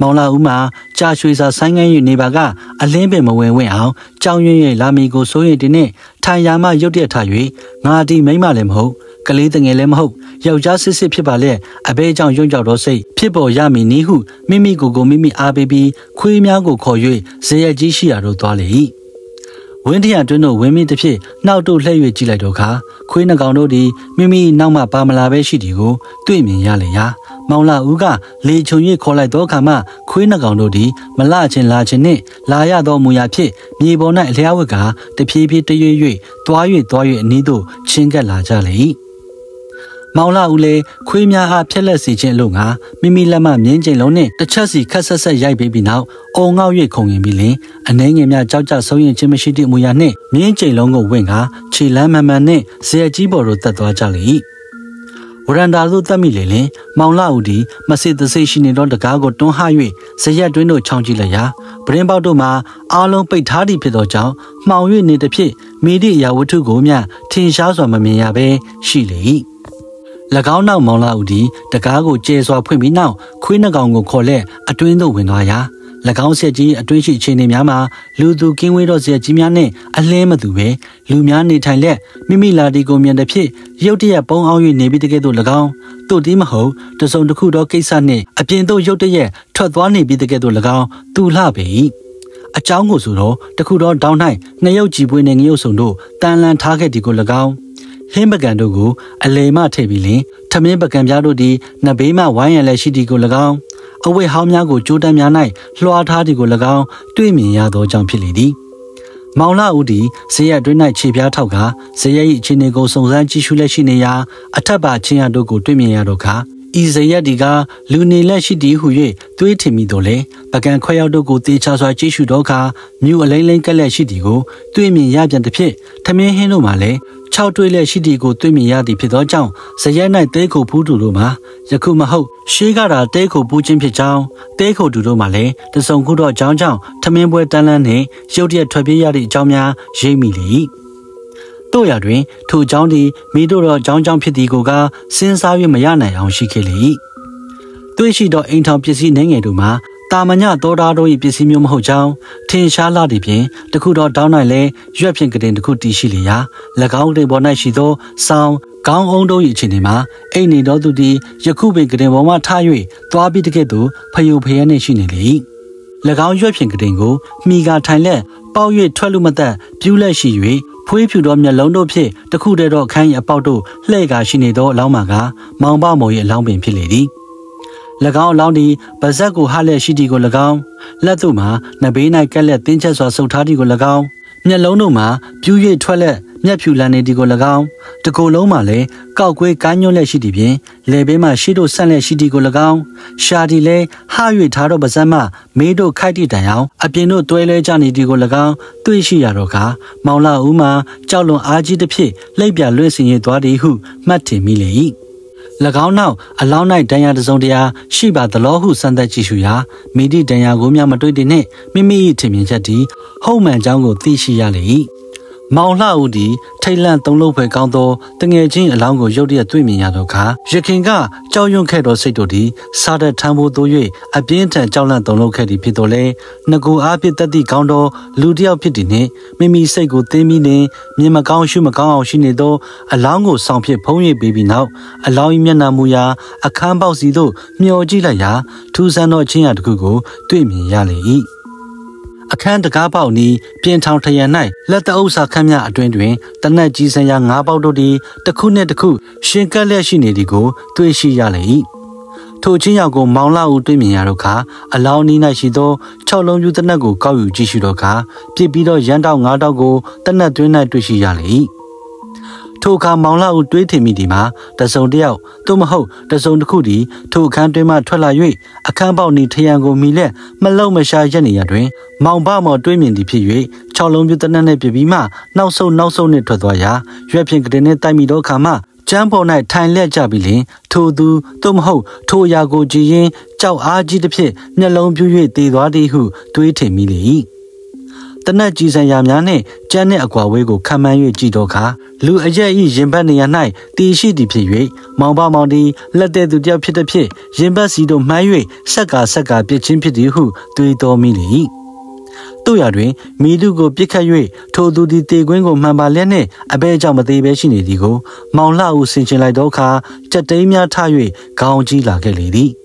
မောင်လာဦးမှာကြာရွှေစာဆိုင်းငန်း၍နေပါကအလင်းပင်မဝင်ဝင်အောင်ကြောင်ရွံ့၍လာမီကိုစိုးရိမ်တင်နှင့်ထိုင်ရာမှရုတ်တရက်ထ၍ငါဒီမိမလည်းမဟုတ် ကလေးတငယ်လည်းမဟုတ်ယောက်ျားစစ်စစ်ဖြစ်ပါလေအဘဲကြောင့်ယွံ့ကြောက်တော့စိတ်ဖြစ်ပေါ်ရမည်နည်းဟုမိမိကိုယ်ကိုမိမိအားပေးပြီးခွေးများကိုခေါ်၍ဇေယျကြီးရှိရာသို့သွားလေ၏ဝင်းတရတွင်းတို့ဝင်းမိတစ်ဖြစ်နှောက်တို့လှည့်၍ကြည့်လိုက်တော့ခါခွေးနှကောင်တို့သည်မိမိနောက်မှပါမလာပဲရှိသည်ကိုတွေ့မြင်ရလေရာမောင်လာဦးကလေချုံ၍ခေါ်လိုက်သောအခါမှခွေးနှကောင်တို့သည်မလချင်းလာချင်းနှင့်လာရသောမူရာဖြင့်မြေပေါ်၌အလျားဝက်ကတဖြည်းဖြည်းတရွေ့၍တွား၍တွား၍အနီးသို့ချင်းကပ်လာကြလေ၏ မောင်လာဦးလည်းခွေးများအားဖျက်လက်စီခြင်းလို့ငါမိမိလက်မှမြင်းကျင်လုံးနဲ့တစ်ချက်စီခက်ဆက်ဆက်ရိုက်ပေးပြီးနောက်အုံငေါ့၍ခုန်ရင်ပြီးလင်အနှဲငယ်များကြောက်ကြဆုံးရင်ခြင်းမရှိသည့်မူရာနှင့်မြင်းကျင်လုံးကိုဝင့်ကာခြေလမ်းမှန်မှန်နှင့်ဇေကြီးပေါ်သို့တက်သွားကြလေ၏ဝရန်ဒါသို့တက်မိလေလင်မောင်လာဦးသည်မစစ်သစိတ်ရှိနေသောတကားကိုတွန်းဟ၍ဇရက်တွင်းတို့ချောင်းကြည့်လိုက်ရာပရင်ပေါက်တို့မှာအားလုံးပိတ်ထားသည့်ဖြစ်သောကြောင့်မှောင်၍နေသဖြင့်မိသည့်အရာဝတ္ထုကိုမျှထင်ရှားစွာမမြင်ရဘဲရှိလေ၏၎ င်းနောက်မောင်လာဦးသည်တကားကိုကျဲစွာဖွင့်ပြီးနောက်ခွေးနှကောင်ကိုခေါ်လက်အတွင်းသို့ဝင်သွားရာ၎င်းဆက်ကြီးအတွင်းရှိအခြေအနေများမှာလူသူကင်းဝေးသောဆက်ကြီးများနှင့်အလင်းမသူပဲလူများနေထိုင်လက်မိမိလာတီကိုမြင်တဲ့ဖြစ်ရုတ်တရက်ပုံအောင်၍နေပြီးတကယ်တော့၎င်းတို့ဒီမဟုတ်တစုံတစ်ခုသောကိစ္စနှင့်အပြင်သို့ရုတ်တရက်ထွက်သွားနေပြီးတကယ်တော့၎င်းသူလှပေ၏အကြောင်းကိုဆိုတော့တခုတော့တောင်း၌နှစ်ရုပ်ကြည်ပွေးနဲ့ငရုပ်စုံတို့တန်လန်ထားခဲ့ဒီကို၎င်း ဟင်းပကံတို့ကိုအလေမထည့်ပြီးလင်ထမင်းပကံပြားတို့သည်နဘေးမှဝိုင်းရန်လည်းရှိသည်ကို၎င်းအဝိဟောင်းများကိုကြိုးတန်းများ၌လွှားထားသည်ကို၎င်းတွေ့မြင်ရသောကြောင့်ဖြစ်လေသည်မောင်လာဦးသည်ဇေယျတွင်း၌ခြေပြားထောက်ကဇေယျ၏အခြေအနေကိုစုံစမ်းကြည့်ရှုလက်ရှိနေရာအထက်ပါချင်းရတို့ကိုတွေ့မြင်ရတော့ခါ ဤဇေယျဒီကလူနေလက်ရှိသည်ဟု၍တွေးထင်မိတော့လေပကံခွဲရောက်တို့ကိုတေချာစွာကြည့်ရှုတော့ခါမြို့အလိမ့်လိမ့်ကက်လက်ရှိသည်ကိုတွေးမြင်ရပြန်သည်ဖြင့်ထမင်းဟင်းတို့မှလည်း၆တွေးလက်ရှိတီကိုတွေ့မြင်ရသည်ဖြစ်သောကြောင့်ဇရက်၌တဲခုဖူးတူတို့မှာယခုမဟုတ်ရှေးကတာတဲခုပူးခြင်းဖြစ်ကြောင်းတဲခုတူတို့မှာလည်းတစုံခုတော့အကြောင်းကြောင့်ထမင်းပွဲတန်းလန်းနှင့်ရုတ်တရက်ထွက်ပြေးရသည့်အကြောင်းများရိပ်မိလေ၏ တို့ရတွင် ထိုအကြောင်းသည်မိတို့တော်အကြောင်းကြောင့်ဖြစ်သည်ကိုကစဉ်းစား၍မရနိုင်အောင်ရှိခဲ့လေ၏တွေ့ရှိသောအိမ်ထောင်ပစ္စည်းနှငယ်တို့မှာတာမညသောသားတို့၏ပစ္စည်းမျိုးမဟုတ်ကြောင်းထင်ရှားလာသည်ဖြင့်တခုတော့တောင်းနိုင်လဲရွက်ဖြင့်ကတင်တခုတည်ရှိလေရာ၎င်းတင်ပေါ်၌ရှိသောစောင်းကောင်းအောင်တို့၏အခြေအနေမှာအိမ်နေတော်သူသည်ယခုပင်ကတင်ပေါ်မှထား၍သွားပြီးတကဲ့သို့ဖယုဖယဲနှင့်ရှိနေလေ၏၎င်းရွက်ဖြင့်ကတင်ကိုမိကထိုင်လက် ပေါက်၍ထွက်လို့မသက်ပြူးလက်ရှိ၍ ဖွေးဖြူသောမျက်လုံးတို့ဖြင့်တခုတည်းသောအခန်း၏အပေါက်တို့လှဲ့ကာရှိနေသောအလောင်းမှာကမောင်ပမော်၏အလောင်းပင်ဖြစ်လေသည်။၎င်းအလောင်းသည်ဗဇက်ကိုဟလက်ရှိသည်ကို၎င်းလက်သို့မှနဘေး၌ကက်လက်တင်းချက်စွာဆုပ်ထားသည်ကို၎င်းမျက်လုံးတို့မှာပြူး၍ထွက်လက် မျက်ဖြူလန်နေဒီကို၎င်းတကိုယ်လုံးမှာလည်းကောက်ကွေးကမ်းညွန့်လက်ရှိသည်ဖြင့်လေဘေးမှရှိတို့ဆန့်လက်ရှိသည်ကို၎င်းရှာဒီလဲဟ၍ထားတော့ပါစမ်းမှမေးတို့ခိုက်တိတန်အောင်အပြင်တို့တွဲလဲကြနေသည်ကို၎င်းတွေ့ရှိရတော့ကမောင်လာဦးမှာကြောက်လွန်အားကြီးသဖြင့်လှိပ်ပြလွင့်စင်ရသွားသည်ဟုမှတ်ထင်မိလေ၏၎င်းနောက်အလောင်း၌ဒဏ်ရာတစုံတရာရှိပါသလိုဟုစံသက်ကြည့်ရှုရာမိတိဒဏ်ရာကိုမျှမတွေ့တဲ့နှင့်မိမိ၏ထင်မြင်ချက်သည်ဟုတ်မှန်ကြောင်းကိုသိရှိရလေ၏ မောင်လှဦးသည်ထိတ်လန့်သုံးလုံးဖွယ်ကောင်းသောတငယ်ချင်းအလောင်းကိုရုတ်တရက်တွေ့မြင်ရသောအခါရခင်ကကြောက်ရွံ့ခဲ့သောစိတ်တို့သည်စားတဲ့ထမ်းဖို့သို့၍အပြင်းထန်ကြောက်လန့်သုံးလုံးခဲ့သည်ဖြစ်တော်လဲငကူအားဖြင့်တက်သည့်ကောင်းသောလူတစ်ယောက်ဖြစ်သည်နှင့်မိမိစိတ်ကိုသိမ်းပြီးနှင့်မြင်မကောင်းရှုမကောင်းအောင်ရှိနေသောအလောင်းကိုဆောင်ဖြစ်ဖုံး၍ပေးပြီးနောက်အလောင်း၏မျက်နှာမူရာအခန်းပေါက်စီသို့မျှော်ကြည့်လိုက်ရာထူးဆန်းသောအချင်းရာတစ်ခုကိုတွေ့မြင်ရလေ၏ အခန်းတကားပေါက်နီးပြင်ထောင်ထရန်၌လက်တအုပ်စာခန့်မြအတွင်တွင်တနက်ကြီးစံရ၅ပေါက်တို့သည်တစ်ခုနှင့်တစ်ခုရှင်ကပ်လျက်ရှိနေသည်ကိုတွေ့ရှိရလေ၏ထိုချင်းရောက်ကိုမောင်လာဦးတွေ့မြင်ရတော့ခါအလောင်းနီး၌ရှိသော၆လုံးပြူတနက်ကိုကောက်ယူကြည့်ရှုတော့ခါပြစ်ပြီးတော့ရန်တောက်၅တောက်ကိုတနက်တွင်း၌တွေ့ရှိရလေ၏ ထိုအခါမောင်လာဦးတွေးထင်မိသည်မှာတစုံတစ်ယောက်သို့မဟုတ်တစုံတစ်ခုသည်ထိုအခန်းတွင်မှထွက်လာ၍အခန်းပေါက်နီထရန်ကိုမိလက်မလုံမရှာရက်နေရတွင် မောင်ဘမော်တွေးမြင်သည်ဖြစ်၍၆လုံးပြတနက်နှင့်ပြပြီးမှနောက်ဆုံးနောက်ဆုံးနှင့်ထွက်သွားရာရွက်ဖြင့်ကတဲ့နှင့်တိုက်မိသောအခါမှကျမ်းပေါ်၌ထိုင်လက်ကြပြီးလင်ထိုသူသို့မဟုတ်ထိုအရာကိုကြည်ရင်ကြောက်အားကြီးသဖြင့်မျက်လုံးပြူ၍တည်သွားသည်ဟုတွေးထင်မိလေ၏ တနက်ကြီးစံရများနှင့်ကျန်းနှင့်အကွာဝေးကိုခံမှန်း၍ကြည့်တော့ခါလူအရက်ဤရင်ဘတ်နေရာ၌တည်ရှိသည်ဖြစ်၍မောင်ပါမောင်ဒီလက်တဲ့သူတယောက်ဖြစ်သည်ဖြင့်ရင်ဘတ်စီတို့မှန်း၍ဆက်ကာဆက်ကာပြစ်ချင်းဖြစ်သည်ဟုတွေးတော်မိလေ၏တို့ရတွင်မိသူကိုပြစ်ခတ်၍ထိုသူသည်တေကွင်းကိုမှန်ပါလက်နှင့်အဘဲကြောင့်မသေးဘဲရှိနေသည်ကိုမောင်လှဦးဆင်ခြင်လိုက်သောအခါကြက်တိမ်းများထ၍ခေါင်းကြီးလာခဲ့လေသည်၎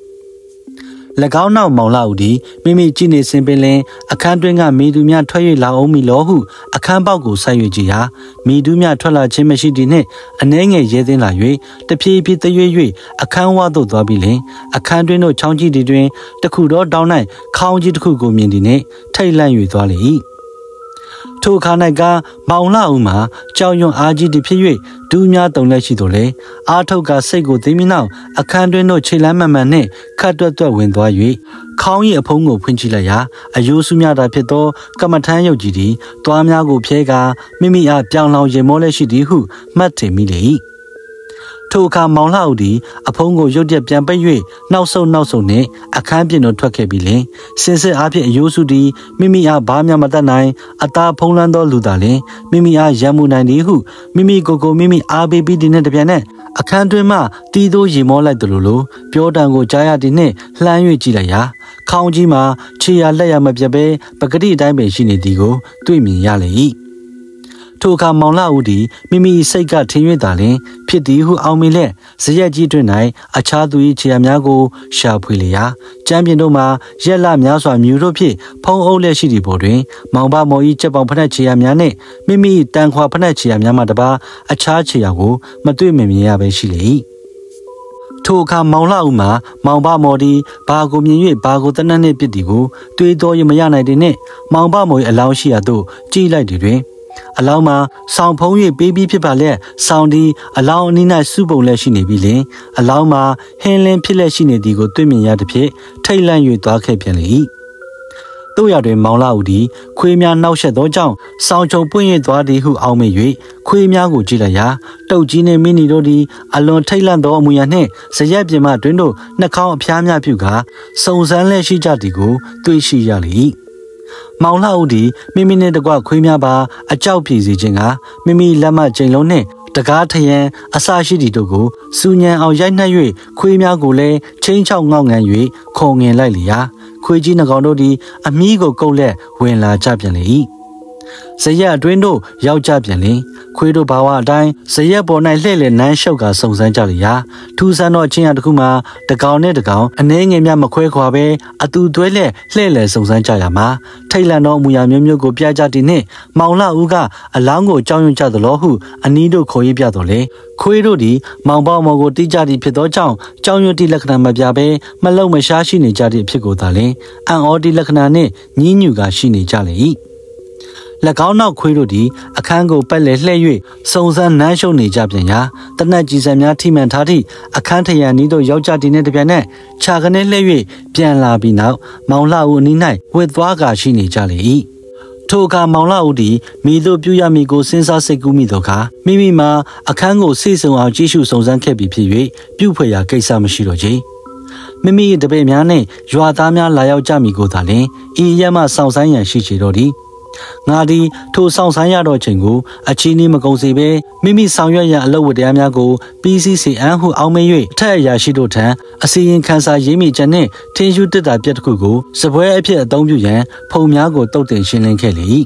င်းနောက်မောင်လာဦးသည်မိမိကြည့်နေစဉ်ပင်လင်အခန်းတွင်းကမိသူများထွက်၍လာအောင်မီလောဟုအခန်းပေါက်ကိုဆိုက်၍ကြည်ရာမိသူများထွက်လာခြင်းမရှိသည်နှင့်အနှဲငယ်ရဲသိမ်းလာ၍တဖြည်းဖြည်းတရွေ့၍အခန်းဝသို့သွားပြီးလင်အခန်းတွင်းသို့ချောင်းကြည့်သည်တွင်တခုသောတောင်း၌ခေါင်းကြီးတစ်ခုကိုမြင်သည်နှင့်ထိတ်လန့်၍သွားလေ၏ထိုအခါ၌ကမောင်လာဦးမှာကြောင်ရွံအားကြီးသည်ဖြစ်၍ ဒူးများတုံလက်ရှိတော်လေအာထုတ်ကစိတ်ကိုသိမ်းပြီးနောက်အခန်းတွင်တို့ခြေလမ်းမှန်မှန်နှင့်ခတ်တွတ်တွတ်ဝင်သွား၍ခေါင်း၏အဖုံးကိုဖွင့်ကြည့်လိုက်ရာအယိုးစုများသာဖြစ်သောကမ္မထမ်းရုပ်ကြီးသည်တွားများကိုဖျဲကာမိမိအားပြောင်းလောင်ရေမောလက်ရှိသည်ဟုမှတ်ထင်မိလေ၏ ထိုအခါမောင်လှဦးသည်အဖုံးကိုရုတ်တရက်ပြန်ပိတ်၍နောက်ဆုံးနောက်ဆုံးနှင့်အခန်းပြင်သို့ထွက်ခဲ့ပြီးလင်စင်စစ်အားဖြင့်အယိုးစုသည်မိမိအားဘာမှမတတ်နိုင်အသာဖုံးလန်းသောလူသာလင်မိမိအားရံမှုနိုင်သည်ဟုမိမိကိုယ်ကိုမိမိအားပေးပြီးဒီနေ့တပြန်နဲ့အခန်းတွင်မှတီးသိုးရေမောလိုက်တယ်လို့လို့ပြောတံကိုကြားရသည်နှင့်လှမ်း၍ကြည့်လိုက်ရာခေါင်းကြီးမှာခြေရလက်ရမပြတ်ပဲပကတိအတိုင်းပင်ရှိနေသည်ကိုတွေ့မြင်ရလေ၏ ထိုအခါမောင်လာဦးသည်မိမိစိတ်ကထင်၍သာလျှင်ဖြစ်သည်ဟုအောင်းမိလက်ဇရက်ကြီးတွင်၌အခြားသူ၏ခြေရာများကိုရှာဖွေလျာကျမ်းပြင်တို့မှာရက်လများစွာမြူတို့ဖြင့်ဖုံးအုပ်လက်ရှိသည့်ပေါ်တွင် မောင်ဘမော်၏ချက်ပေါင်ဖက်နှက်ခြေရာများနှင့်မိမိတန်ခွာဖက်နှက်ခြေရာများမှတပါအခြားခြေရာကိုမတွေ့မမြင်ရဘဲရှိလေ၏ထိုအခါမောင်လှဦးမှာမောင်ဘမော်ဒီဘာကိုမြင်၍ဘာကိုတနတ်နှင့်ပြစ်သည်ကိုတွေးတော်ရမရနိုင်တဲ့နှင့်မောင်ဘမော်၏အလောင်းရှိရာသို့ကြည့်လိုက်သည်တွင် အလောင်းမှာဆောင်းဖုံး၍ပေးပြီးဖြစ်ပါလက်ဆောင်းဒီအလောင်းအနီး၌စုပုံလက်ရှိနေပြီလင်အလောင်းမှာဟင်းလင်းဖြစ်လက်ရှိနေသည်ကိုတွေ့မြင်ရသည်ဖြင့်ထိတ်လန့်၍သွားခဲ့ပြန်လေ၏တို့ရတွင်မောင်လာဦးသည်ခွေးများနှောက်ယှက်သောကြောင့်စောင်းချုံပွင့်ရသွားသည်ဟုအောက်မေ့၍ခွေးများကိုကြည့်လိုက်ရာတုတ်ကြီးနှင့်မိနီတို့သည်အလွန်ထိတ်လန့်သောအမူအရာနှင့်ဇရက်ပြင်မှတွင်တို့နှာခေါင်းအဖျားများပြုကာစုံစမ်းလက်ရှိကြသည်ကိုတွေ့ရှိရလေ၏ မောင်လှဦးသည်မိမိနှင့်တကွခွေးများပါအကြောက်ပြေစေခြင်းကမိမိလက်မကျိန်လုံးနှင့်တကားထယံအစာရှိသည့်တို့ကိုစူညံအောင်ရိုက်နှက်၍ခွေးများကိုလည်းချင်းချောက်ငေါငန်၍ခုံငင်လိုက်လျာခွေးကြီးနှကောင်တို့သည်အမီးကိုကုတ်လက်ဝင်လာကြပြန်လေ၏ ဇရက်အတွင်းတို့ရောက်ကြပြန်လင်ခွေးတို့ဘာဝအတိုင်းဇရက်ပေါ်၌လှည့်လည်နန်းရှုပ်ကစုံစမ်းကြလျာထူးဆန်းသောအချင်းအတခုမှာတကောင်နဲ့တကောင်အနှဲငယ်များမခွဲခွာပဲအတူတွဲလက်လှည့်လည်စုံစမ်းကြရမှာထိတ်လန့်သောအမူအရာမျိုးမျိုးကိုပြကြသည်နှင့်မောင်လာဦးကအလောင်းကိုကြောင်းရွံ့ကြသလိုဟုအနီးတို့ခေါ်ရပြတော်လေခွေးတို့သည်မောင်ပေါမော်ကိုတိကြသည်ဖြစ်သောကြောင့်ကြောင်းရွံ့သည့်လက္ခဏာမပြဘဲမလုံမရှားရှိနေကြသည့်အဖြစ်ကိုသာလျှင်အံ့ဩသည့်လက္ခဏာနှင့်ညှင်းညူကရှိနေကြလေ၏၎ င်းနောက်ခွေးတို့သည်အခန်းကိုပတ်လည်လှည့်၍စုံစမ်းနမ်းရှုပ်နေကြပြန်ရာတနက်ကြီးစံများထိမှန်ထားသည့်အခန်းထရံနီးသို့ယောက်ျားဒီနှင့်တပြိုင်နက်ခြာကနေလှည့်၍ပြန်လာပြီးနောက်မောင်လှဦးအနီး၌ဝစ်သွားကာရှိနေကြလေ၏ထိုအခါမောင်လာဦးသည်မိတို့ပြုရမည်ကိုစဉ်းစားစိတ်ကူးမိသောအခါမိမိမှာအခန်းကိုစိတ်ဆုံအောင်ကြည့်ရှုစုံစမ်းခဲ့ပြီးဖြစ်၍ပြုဖွယ်ရာကိစ္စမရှိတော့ချေမိမိရဲ့တပည့်များနှင့်ရွာသားများလာရောက်ကြမိကိုသာလျှင်ဤရက်မှစောင့်ဆိုင်ရန်ရှိချေတော့သည် ငါသည်ထိုဆောင်ဆိုင်ရတော့ချိန်ကိုအချီးနှီးမကုန်စေဘဲမိမိဆောင်ရွက်ရန်အလုပ်ဝတ္တရားများကိုပြီးစီးစီအန်ဟုအောင်းမ၍ထက်အရာရှိတို့ထံအစီရင်ခံစာရေးမိချက်နှင့်ထင်းရှုတစ်တာပြက်တစ်ခုကိုစပွဲအဖြစ်အသုံးပြုရန်ဖုံများကိုတုတ်တင်ရှင်းလင်းခဲ့လေ၏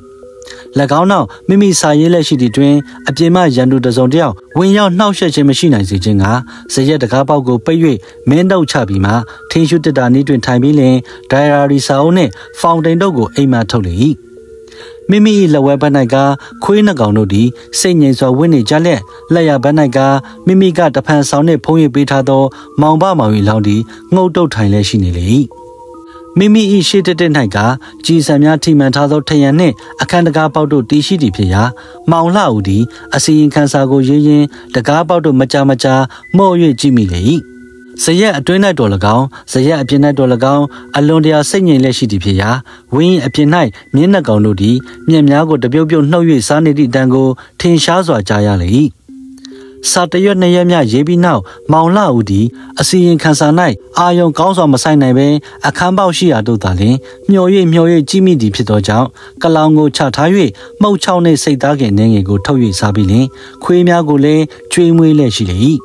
၎င်းနောက်မိမိစာရေးလက်ရှိသည့်တွင်အပြင်မှရန်သူတစုံတယောက်ဝင်ရောက်နှောက်ယှက်ခြင်းမရှိနိုင်စေခြင်းကဇရက်တကားပေါက်ကိုပိတ်၍မင်းတို့ချပြီးမှထင်းရှုတစ်တာနည်းတွင်ထိုင်ပြီးလင်ဒိုင်ယာရီစာအုပ်နှင့်ဖောင်တိန်တို့ကိုအိမ်မှထုတ်လေ၏ မိမိ၏လက်ဝဲဘက်၌ကခွေးနှကောင်တို့သည်စိတ်ငြိမ်စွာဝင့်နေကြလက်လက်ရဘက်၌ကမိမိကတဖန်ဆောင်နှင့်ဖုံးရပေးထားသောမောင်ပမောင်၏လောင်းသည်ငုတ်တုတ်ထိုင်လဲရှိနေလေ၏မိမိ၏ရှေ့တက်တက်၌ကကြည်စံများထိမှန်ထားသောထရံနှင့်အခန်းတကားပေါက်တို့တည်ရှိသည်ဖြစ်ရာမောင်လှဦးသည်အစီရင်ခံစာကိုရေးရင်းတကားပေါက်တို့မကြမကြာမော့၍ကြည့်မိလေ၏ ဇရက်အတွင်း၌တော်၎င်းဇရက်အပြင်၌တော်၎င်းအလွန်တရာစိတ်ငြိမ်လက်ရှိသည်ဖြစ်ရာဝင်းအပြင်၌မြင်းနှကောင်တို့သည်မြက်များကိုတပြုတ်ပြုတ်နှုတ်၍စားနေသည့်အတန်ကိုထင်ရှားစွာကြားရလေ၏စာတရွက်နှစ်ရက်မြရေးပြီးနောက်မောင်လှဦးသည်အစီရင်ခံစာ၌အာယုံကောင်းစွာမဆိုင်နိုင်ပဲအခန်းပေါက်ရှိရာတို့သာလျှင်မျော်၍မျော်၍ကြီးမိသည်ဖြစ်သောကြောင့်ကလောင်ကိုချထား၍မှုတ်ချောင်းနှင့်စိတ်သားခင်နှင်းငယ်ကိုထုတ်၍စားပြီးလျှင်ခွေးများကိုလည်းကျွေးမွေးလျက်ရှိလေ၏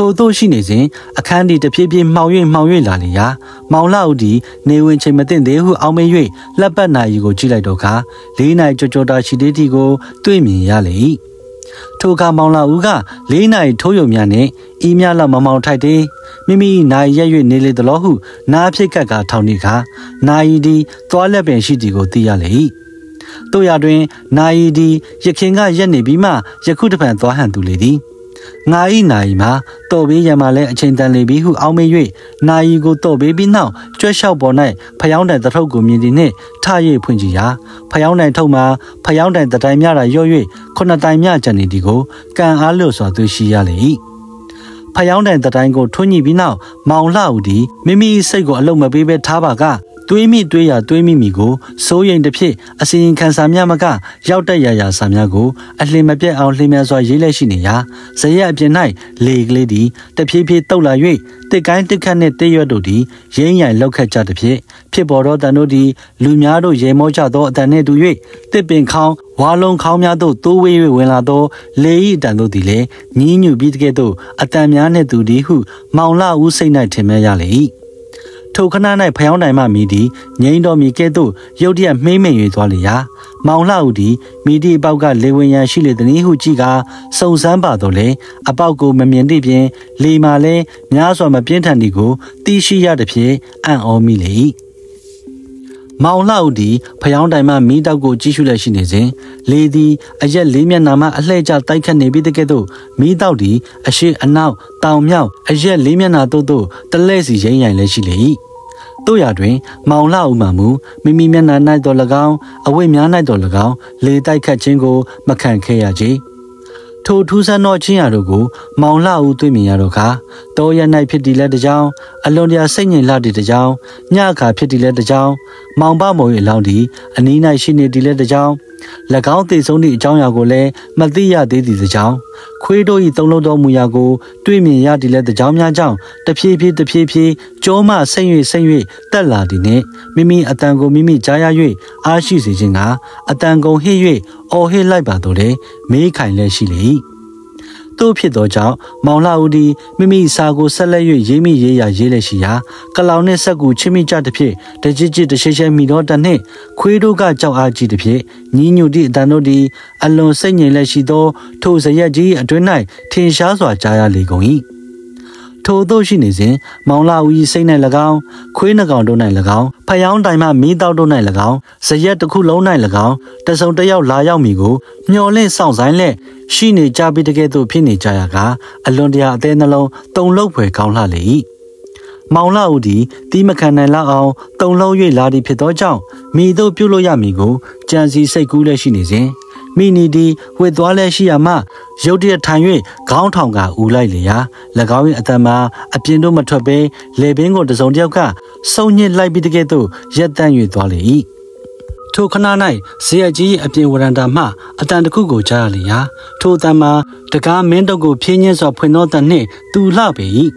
ထို့သို့ရှိနေစဉ်အခန်းဒီတဖြည်းဖြည်းမှောင်၍မှောင်၍လာလေရာမောင်လာဦးဒီနေဝင်ချိန်မသိသေးဟုအောင်းမ၍လက်ပတ်နာရီကိုကြည့်လိုက်တော့ခါလေးနိုင်ကြော်ကြော်တာရှိသေးတီကိုတွေ့မြင်ရလေ၏ထိုအခါမောင်လာဦးကလေးနိုင်ထိုးယုံများနှင့်အီးများလောက်မမောင်ထိုက်သေးမိမိနိုင်ရက်၍နေလေသလိုဟုနားဖြစ်ကက်ကထောင်နေခါနိုင်ဒီသွားလက်ပင်ရှိတီကိုသိရလေ၏တို့ရတွင်နိုင်ဒီရခင်ကရက်နေပြီးမှယခုတပံသွားဟန်သူလေသည် ငါဤနာယီမှာတော်ပေးရံမှာလဲအချိန်တန်လေပြီဟုအောင်းမေး၍နာယီကိုတော်ပေးပြီးနောက်ကြွက်လျှောက်ပေါ်၌ဖျောင်းတိုင်တထုပ်ကိုမြင်သည်နှင့်ထ၍ဖွင့်ကြည့်ရာဖျောင်းတိုင်ထုပ်မှာဖျောင်းတိုင်တတိုင်မြတာရော့၍ခုနှစ်တိုင်မြကျန်နေသည်ကိုကံအားလျော့စွာသိရှိရလေ၏ဖျောင်းတိုင်တတိုင်ကိုထွန်းညှိပြီးနောက်မောင်လှဦးသည်မိမိစိတ်ကိုအလုံးမပေးဘဲထားပါက တွေးမိတွေးရတွေးမိမိကိုစိုးရိမ်တစ်ဖြစ်အစီရင်ခံစာများမက ရောက်တက်ရရစာများကိုအလင်းမပြတ်အောင်လှည့်မြန်စွာရေးလက်ရှိနေရာဇရက်အပြင်၌လေကလေးသည်တဖြည်းဖြည်းတုတ်လာ၍တစ်ကိုင်းတစ်ခတ်နှင့်တည့်ရွတ်တို့သည်ရင်းရိုင်လောက်ခတ်ကြသည်ဖြစ်ဖြစ်ပေါ်သောတန်တို့သည်လူများတို့ရေမောကြသောအတန်နှင့်တူ၍တစ်ပင်ခေါင်းဝါလုံးခေါင်းများသို့တိုးဝေး၍ဝင်လာသောလေဤအတန်တို့သည်လည်းညင်းညူပြီးတကဲ့သို့အတန်များနှင့်တူသည်ဟုမောင်လာဦးစိတ်၌ထင်မဲ့ရလေ၏ ထိုခဏ၌ဖျောင်းတိုင်မှမိသည်ငိမ့်တော်မီကဲ့သို့ရုတ်တရက်မှိမ့်မိန်၍သွားလေရာမောင်လှဦးသည်မိဒီအပေါက်ကလေဝင်ရန်ရှိလေသည်ဟုကြည့်ကာစုံစမ်းပါတော့လေအပေါက်ကိုမမြင်သည့်ပြင်လေမာလဲများစွာမပြင်းထန်သည်ကိုသိရှိရသည်ဖြင့်အံ့ဩမိလေ၏မောင်လှဦးသည်ဖျောင်းတိုင်မှမိတောက်ကိုကြည့်ရှုလက်ရှိနေစဉ်လေသည်အရက်လေးမျက်နှာမှအလှဲ့ကျတိုက်ခတ်နေပြီးတကဲ့သို့မိတောက်သည်အရှိအနောက်တောင်မြောက်အရက်လေးမျက်နှာတို့သို့တလဲစီရိမ့်ရိုင်လက်ရှိလေ၏ တို့ရတွင် မောင်လှဦးမှမူမိမိမျက်နှာ၌တော်၎င်းအဝိများ၌တော်၎င်းလေတိုက်ခတ်ခြင်းကို မခံခဲ့ရကြထိုထူးဆန်းသောချင်းရာတို့ကို မောင်လှဦးတွေ့မြင်ရတော့ခါတောရ၌ဖြစ်တည်လက်တကြောင်အလွန်တရာစိတ်ငြိမ်လှတည်တကြောင်ညအခါဖြစ်တည်လက်တကြောင်မောင်ပမုံ၏အလောင်းသည်အနီး၌ရှိနေတည်လက်တကြောင်၎ င်းသိဆုံးသည့်အကြောင်းအရာကိုလည်းမသိရသေးသည့်ကြောင်ခွေးတို့၏သုံးလုံးတော်မူရာကိုတွေ့မြင်ရသည်လည်းတကြောင်များကြောင့်တဖြည်းဖြည်းတဖြည်းဖြည်းကြောမှဆင့်၍ဆင့်၍တက်လာသည်နှင့်မိမိအတန်ကိုမိမိကြားရ၍အားရှိစေခြင်းကအတန်ကုန်ဟစ်၍အော်ဟစ်လိုက်ပါတော့လေမေးခိုင်လည်းရှိလေ၏ တို့ဖြစ်သောကြောင့်မောင်လှဦးသည်မိမိစာကိုဆက်လက်၍ရေးမိရေးရရေးလက်ရှိရာကလောင်နှင့်ဆက်ကူချစ်မိကြသည်ဖြင့်တကြစ်ကြစ်တရှိရှိမိတော့တနှင့်ခွေးတို့ကကြောက်အားကြီးသည်ဖြင့်ညီညွတ်သည့်အတန်တို့သည်အလွန်စိတ်ငြိမ်လက်ရှိသောထိုဇရက်ကြီးအတွင်း၌ထင်ရှားစွာကြားရလေကုန်၏ ထို့သောရှိနေစဉ်မောင်လာဦး၏စိတ်၌၎င်းခွေးနှကောင်တို့၌၎င်းဖျောင်းတိုင်မှမီးတောက်တို့၌၎င်းဇရက်တစ်ခုလုံး၌၎င်းတစုံတစ်ယောက်လာရောက်မိကိုမျော်လင့်ဆောင်ဆိုင်လက်ရှိနေကြပြီးတကယ်သို့ဖြစ်နေကြရကအလွန်တရာအသေးနှလုံးတုံလုတ်ဖွယ်ကောင်းလှလေ၏မောင်လာဦးသည်တီးမခံနိုင်လောက်အောင်တုံလုံး၍လာသည်ဖြစ်သောကြောင့်မိတို့ပြုတ်လို့ရမည်ကိုကြံစီစိတ်ကူးလက်ရှိနေစဉ် မိနီဒီဝစ်သွားလဲရှိရမှရုတ်တရက်ထိုင်၍ခေါင်းထောင်ကဦးလိုက်လေရာ၎င်း၏အတမအပြင်တို့မထွက်ဘဲလေပင်ကိုတစုံတစ်ယောက်ကစုံညစ်လိုက်ပြီးတကယ်သို့ရက်တန့်၍သွားလေ၏ထိုခဏ၌ဇေယကြီးအပြင်ဝရန်တာမှအတန်တခုကိုကြားရလျာထိုအတန်မှာတကားမင်းတို့ကိုဖြင်းညင်းစွာဖွင့်သောတန်နှင့်တူလှပေ၏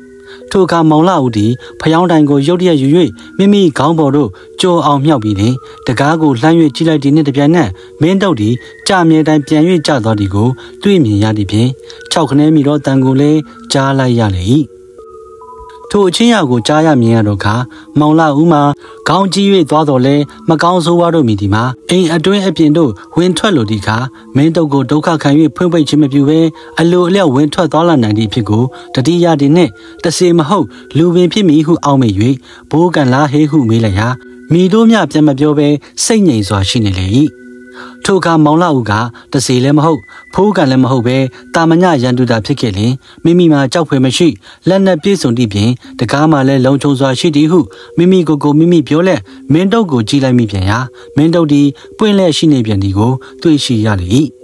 ထိုအခါမောင်လာဦးသည်ဖျောင်းတိုင်ကိုရုတ်တရက်ယူ၍မိမိခေါင်းပေါ်သို့ကြောအောင်မြောက်ပြီးလင်တကားကိုလှမ်း၍ကြည့်လိုက်သည်နှင့်တပြိုင်နက်မင်းတို့သည်ကြာမြဲတိုင်းပြန်၍ကျသွားသည်ကိုတွေ့မြင်ရသည်ဖြင့်၆ခနဲမိသောတန်ကိုလည်းကြားလိုက်ရလေ၏ထိုအချင်းရကိုကြားရမြင်ရတော့ခါမောင်လာဦးမှာ ခေါင်းကြီး၍သွားတော်လဲမကောင်းဆိုးဝါးတို့မိဒီမှာအိမ်အတွင်းအပြင်တို့ဝင်ထွက်လိုဒီခါမင်းတို့ကိုဒုက္ခခံ၍ဖွင့်ပိတ်ခြင်းမပြုဘဲအလိုအလျောက်ဝင်ထွက်သွားလာနိုင်သည့်ဖြစ်ကိုတတိယဒီနှင့်တစေမဟုတ်လူပင်ဖြစ်မိဟုအောက်မေ့၍ဘိုးကန်လာဟေဟုမေးလိုက်ရာမိတို့မြပြန်မပြောဘဲစိတ်ငြိမ်စွာရှိနေလေ၏ ထိုအခါမောင်လာဦးကတစီလည်းမဟုတ်ဖိုးကလည်းမဟုတ်ပဲတာမညရန်တူတာဖြစ်ခဲ့လင်မိမိမှာကြောက်ဖွယ်မရှိလက်နက်ပြေဆုံးသည့်ပြင်တကားမှလည်းလုံခြုံစွာရှိသည်ဟုမိမိကိုယ်ကိုမိမိပြောလက်မင်းတို့ကိုကြည်လိုက်မိပြန်ရာမင်းတို့သည်ပွင့်လက်ရှိနေပြန်သည်ကိုတွေ့ရှိရလေ၏